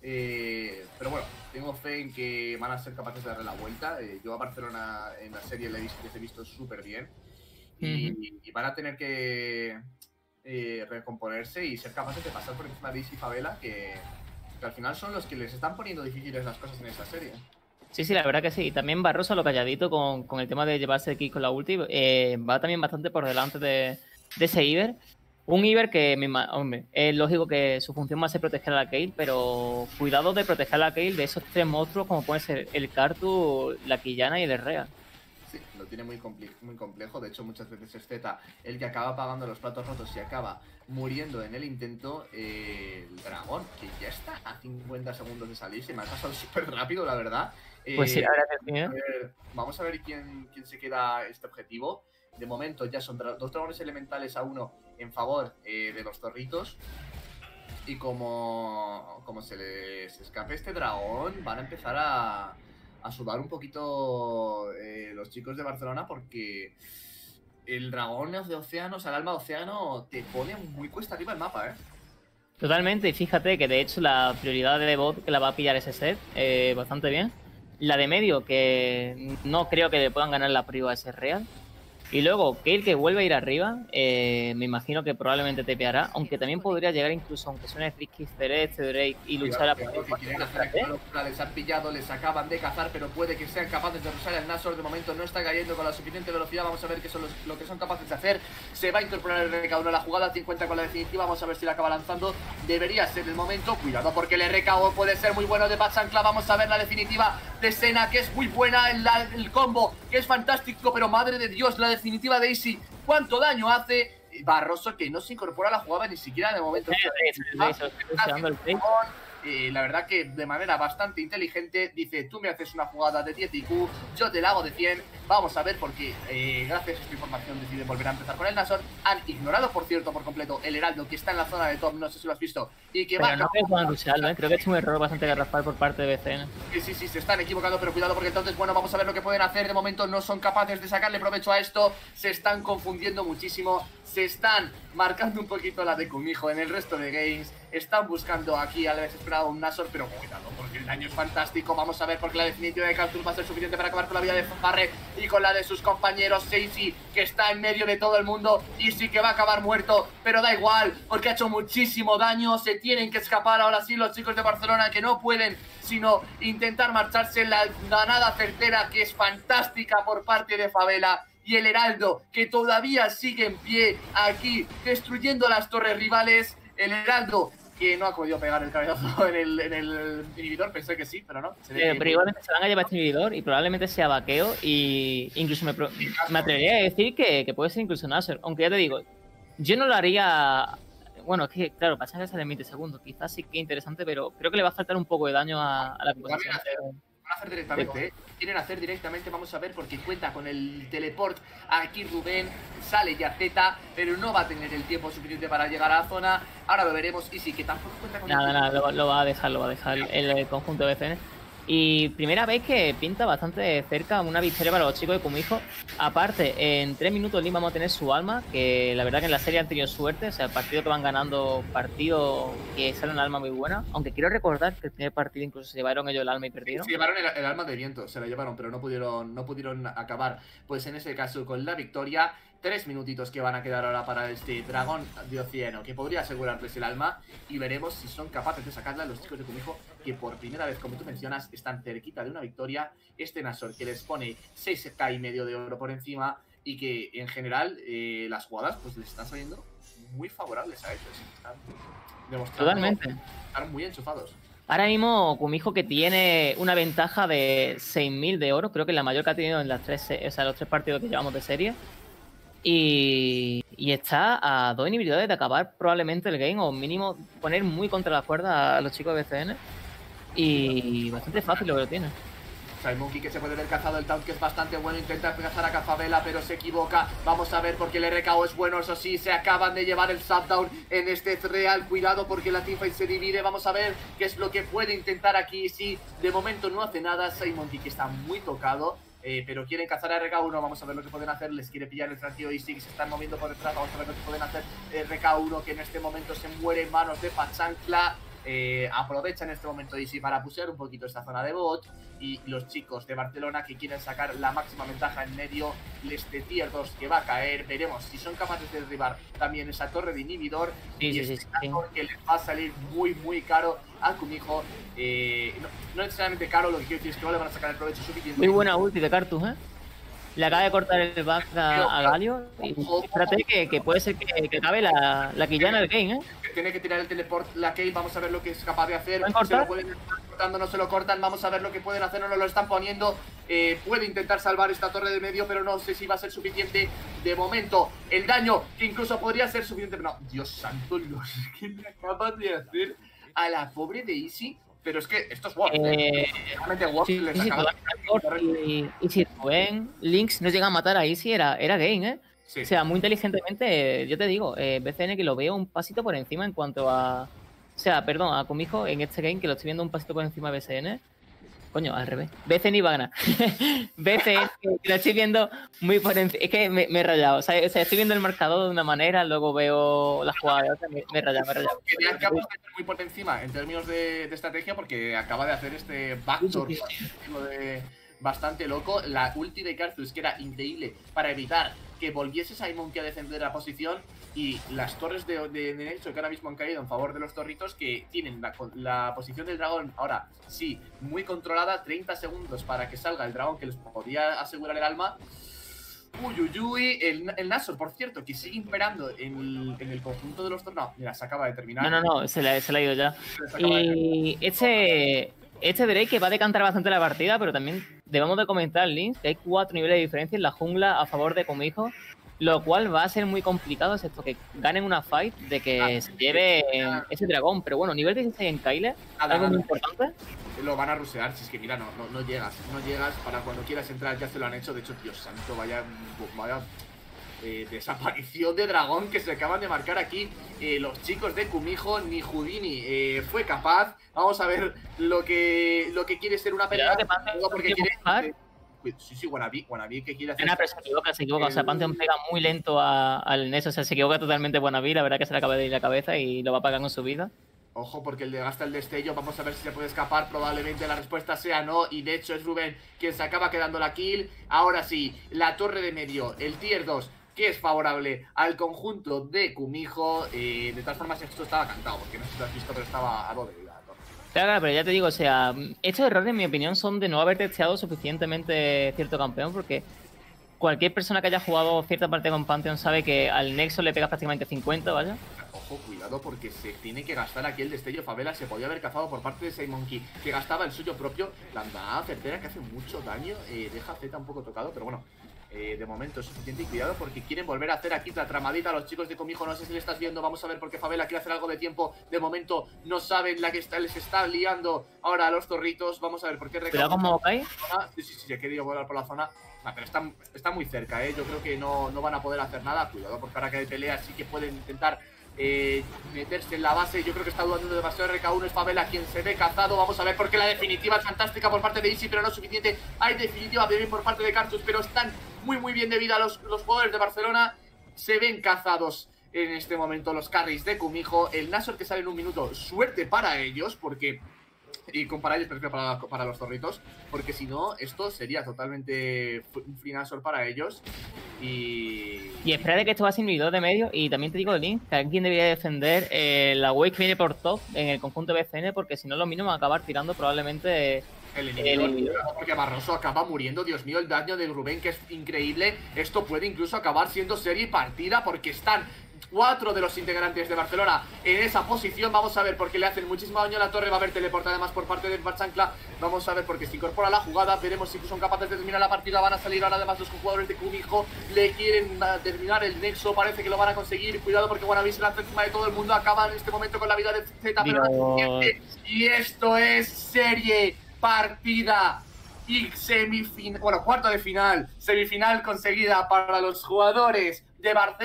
Eh, pero bueno, tengo fe en que van a ser capaces de darle la vuelta. Eh, yo a Barcelona en la serie les he visto súper bien. Y, van a tener que eh, recomponerse y ser capaces de pasar por encima de Easy y Favela, que, al final son los que les están poniendo difíciles las cosas en esta serie. Sí, sí, la verdad que sí. Y también Barroso, lo calladito con, con el tema de llevarse aquí con la ulti, va también bastante por delante de, de ese Iber. Un Iber que, hombre, es lógico que su función va a ser proteger a la Kayle, pero cuidado de proteger a la Kayle de esos tres monstruos como pueden ser el Cartu, la Quillana y el Herrea. Sí, lo tiene muy, muy complejo. De hecho, muchas veces es Z el que acaba pagando los platos rotos y acaba muriendo en el intento. Eh, el dragón, que ya está a 50 segundos de salir, se me ha pasado súper rápido, la verdad. pues sí, la verdad que sí. ¿eh? vamos a ver quién, quién se queda este objetivo. De momento ya son dos dragones elementales a uno en favor eh, de los zorritos. Y como, como se les escape este dragón, van a empezar a, a sudar un poquito eh, los chicos de Barcelona porque el dragón de océano, o sea, el alma de océano, te pone muy cuesta arriba el mapa, ¿eh? Totalmente, y fíjate que de hecho la prioridad de bot que la va a pillar ese set eh, bastante bien. La de medio, que no creo que le puedan ganar la prioridad a ese real. Y luego, Kale que vuelve a ir arriba, eh, me imagino que probablemente te peará, aunque también podría llegar incluso, aunque suene Frisky, este Drake y luchar a por Les han pillado, les acaban de cazar, pero puede que sean capaces de usar el Nasor. De momento no está cayendo con la suficiente velocidad. Vamos a ver qué son lo que son capaces de hacer. Se va a incorporar el RK1 a la jugada, 50 con la definitiva. Vamos a ver si la acaba lanzando. Debería ser el momento. Cuidado porque el RKO puede ser muy bueno de Batsancla. Vamos a ver la definitiva de Sena, que es muy buena. El, combo, que es fantástico, pero madre de Dios, la definitiva definitiva Daisy cuánto daño hace. Barroso que no se incorpora a la jugada ni siquiera de momento la verdad que de manera bastante inteligente dice, tú me haces una jugada de 10 IQ, yo te la hago de 100, vamos a ver porque eh, gracias a esta información deciden volver a empezar con el Nasor, han ignorado por cierto por completo el Heraldo que está en la zona de top, no sé si lo has visto, y que va... No ¿eh? creo que es un error bastante garrafal por parte de BCN. Sí, sí, sí, se están equivocando, pero cuidado porque entonces, bueno, vamos a ver lo que pueden hacer, de momento no son capaces de sacarle provecho a esto, se están confundiendo muchísimo, se están marcando un poquito la de Kumijo en el resto de games. Están buscando aquí a la desesperado un Nasor, pero cuidado, porque el daño es fantástico. Vamos a ver porque la definitiva de Capture va a ser suficiente para acabar con la vida de Farre y con la de sus compañeros. Seisi, que está en medio de todo el mundo y sí que va a acabar muerto, pero da igual, porque ha hecho muchísimo daño. Se tienen que escapar ahora sí los chicos de Barcelona que no pueden sino intentar marcharse en la ganada certera que es fantástica por parte de Favela y el Heraldo, que todavía sigue en pie aquí, destruyendo las torres rivales. El Heraldo, que no ha podido pegar el cabezazo en el, en el inhibidor, pensé que sí, pero no. Eh, pero igualmente se van a llevar este inhibidor y probablemente sea vaqueo y incluso me, me atrevería a decir que, que, puede ser incluso Nasser, aunque ya te digo, yo no lo haría Bueno, es que, claro, pasa que sale en 20 segundos. Quizás sí que es interesante, pero creo que le va a faltar un poco de daño a, a la composición. Van a hacer directamente, ¿eh? Quieren hacer directamente, vamos a ver, porque cuenta con el teleport. Aquí Rubén, sale ya Z, pero no va a tener el tiempo suficiente para llegar a la zona. Ahora lo veremos. Y sí, que tampoco cuenta con Nada, nada, lo, lo, va a dejar, lo va a dejar el, conjunto de BCN. Y primera vez que pinta bastante cerca una victoria para los chicos de Kumijo. Aparte, en tres minutos Lee vamos a tener su alma, que la verdad que en la serie han tenido suerte. O sea, el partido que van ganando, partido que sale una alma muy buena. Aunque quiero recordar que el primer partido incluso se llevaron ellos el alma y perdieron. Se llevaron el, alma de viento, se la llevaron, pero no pudieron, no pudieron acabar. Pues en ese caso, con la victoria, tres minutitos que van a quedar ahora para este dragón de océano que podría asegurarles el alma y veremos si son capaces de sacarla los chicos de Kumijo que por primera vez, como tú mencionas, están cerquita de una victoria. Este Nasor que les pone 6k y medio de oro por encima y que en general eh, las jugadas pues les están saliendo muy favorables a ellos. Están demostrando Totalmente. están muy enchufados. Ahora mismo Kumijo que tiene una ventaja de 6.000 de oro, creo que la mayor que ha tenido en las tres, o sea, los tres partidos que llevamos de serie. Y, está a dos inhibidores de acabar probablemente el game o mínimo poner muy contra la cuerda a los chicos de BCN. Y bastante fácil lo que lo tiene. Monkey que se puede ver cazado el taunt que es bastante bueno Intenta cazar a Cazabela pero se equivoca. Vamos a ver porque el RKO es bueno Eso sí, se acaban de llevar el shutdown en este real. Cuidado porque la teamfight se divide. Vamos a ver qué es lo que puede intentar aquí. Sí, de momento no hace nada. Monkey que está muy tocado eh, pero quieren cazar a RK1, vamos a ver lo que pueden hacer, les quiere pillar el tranquilo y sí se están moviendo por detrás, vamos a ver lo que pueden hacer RK1 que en este momento se muere en manos de Pachancla, eh, aprovecha en este momento Easy para pusear un poquito esta zona de bot y los chicos de Barcelona que quieren sacar la máxima ventaja en medio, este tier 2 que va a caer, veremos si son capaces de derribar también esa torre de inhibidor y sí, este que les va a salir muy muy caro a Kumijo, eh, no, necesariamente caro, lo que quiero decir es que no le van a sacar el provecho suficiente. Muy buena ulti de Cartus, ¿eh? Le acaba de cortar el back a, Galio. Y espérate que, que, puede ser que, que acabe la, la quillana del game, ¿eh? Tiene que tirar el teleport la Kate, vamos a ver lo que es capaz de hacer. Se lo pueden cortando, no se lo cortan, vamos a ver lo que pueden hacer, no lo están poniendo. Eh, puede intentar salvar esta torre de medio, pero no sé si va a ser suficiente. De momento, el daño que incluso podría ser suficiente, pero no. Dios santo, lo que me acabas de hacer a la pobre de Easy. Pero es que esto es Wolf. Eh, Realmente Wolf sí, les sí, y, y, si Rubén Lynx no llega a matar a Easy, era, era game, ¿eh? O sea, muy inteligentemente, yo te digo, eh, BCN que lo veo un pasito por encima en cuanto a. O sea, perdón, a Comijo en este game que lo estoy viendo un pasito por encima de BCN. Coño, al revés. BCN iba a ganar. BCN, lo estoy viendo muy por encima. Es que me, he rayado. O sea, estoy viendo el marcador de una manera, luego veo las jugadas. Me, me he rayado, me he rayado. Que acaba de muy por encima en términos de, de, estrategia porque acaba de hacer este backdoor de bastante loco. La ulti de Karthus, que era increíble para evitar que volviese Simon que a defender la posición y las torres de, de, de que ahora mismo han caído en favor de los torritos que tienen la, posición del dragón ahora sí muy controlada 30 segundos para que salga el dragón que les podía asegurar el alma Uy, uy, uy, el, el Nasor, por cierto, que sigue imperando en el, en el conjunto de los torneos. Mira, se acaba de terminar. No, no, no, se le, se le ha ido ya. Y este, este Drake va a decantar bastante la partida, pero también debemos de comentar, Link, que hay cuatro niveles de diferencia en la jungla a favor de Comijo, lo cual va a ser muy complicado, excepto que ganen una fight de que ah, se lleve ese dragón. Pero bueno, nivel 16 en Kyle, algo muy importante. Lo van a rusear, si es que mira, no, no, llegas, no llegas para cuando quieras entrar, ya se lo han hecho. De hecho, Dios santo, vaya, vaya eh, desaparición de dragón que se acaban de marcar aquí eh, los chicos de Kumijo, ni Houdini eh, fue capaz. Vamos a ver lo que lo que quiere ser una pelea. porque quiere, sí, sí, Wannabe, Wannabe que quiere hacer. pero se equivoca, se equivoca. O sea, Pantheon pega muy lento al Neso. O sea, se equivoca totalmente Wannabe. La verdad que se le acaba de ir la cabeza y lo va a pagar con su vida. Ojo, porque el de gasta el destello. Vamos a ver si se puede escapar. Probablemente la respuesta sea no. Y de hecho es Rubén quien se acaba quedando la kill. Ahora sí, la torre de medio, el tier 2 que es favorable al conjunto de Kumijo. De todas formas, esto estaba cantado, porque no sé si lo has visto, pero estaba a lo de vida. Claro, pero ya te digo, o sea, estos errores, en mi opinión, son de no haber testeado suficientemente cierto campeón, porque cualquier persona que haya jugado cierta parte con Pantheon sabe que al Nexo le pegas prácticamente 50, ¿vaya? Ojo, cuidado, porque se tiene que gastar aquí el destello Favela. Se podía haber cazado por parte de Simon Key, que gastaba el suyo propio. La andada certera que hace mucho daño. Eh, deja Z un poco tocado, pero bueno, eh, de momento es suficiente y cuidado porque quieren volver a hacer aquí la tramadita a los chicos de Comijo. No sé si le estás viendo, vamos a ver por qué Favela quiere hacer algo de tiempo. De momento no saben la que está, les está liando ahora a los zorritos. Vamos a ver por qué Cuidado como Mokai. Sí, sí, sí, he querido volar por la zona. Ah, pero está, está, muy cerca, ¿eh? Yo creo que no, no van a poder hacer nada. Cuidado porque ahora que hay pelea sí que pueden intentar eh, meterse en la base. Yo creo que está dudando demasiado RK1. Es Favela quien se ve cazado. Vamos a ver por qué la definitiva es fantástica por parte de Easy, pero no es suficiente. Hay definitiva bien por parte de Cartus, pero están muy, muy bien de vida los, los jugadores de Barcelona. Se ven cazados en este momento los carries de Kumijo. El Nasor que sale en un minuto. Suerte para ellos, porque y para ellos, prefiero para, para, los zorritos, porque si no, esto sería totalmente un finasor para ellos. Y. Y espera de que esto va sin inhibidor de medio. Y también te digo, Link, que debería defender eh, la que viene por top en el conjunto BCN, porque si no, lo mínimo va acabar tirando probablemente. El inhibidor, porque Barroso acaba muriendo, Dios mío, el daño de Rubén que es increíble. Esto puede incluso acabar siendo serie y partida porque están cuatro de los integrantes de Barcelona en esa posición. Vamos a ver por qué le hacen muchísimo daño a la torre. Va a haber teleporte además por parte del Barchancla. Vamos a ver por qué se incorpora la jugada. Veremos si son capaces de terminar la partida. Van a salir ahora además los jugadores de Kumijo. Le quieren ah, terminar el nexo. Parece que lo van a conseguir. Cuidado porque Wannabe se lanza encima de todo el mundo. Acaba en este momento con la vida de Z. Pero y esto es serie, partida y semifinal. Bueno, cuarto de final. Semifinal conseguida para los jugadores de Barcelona.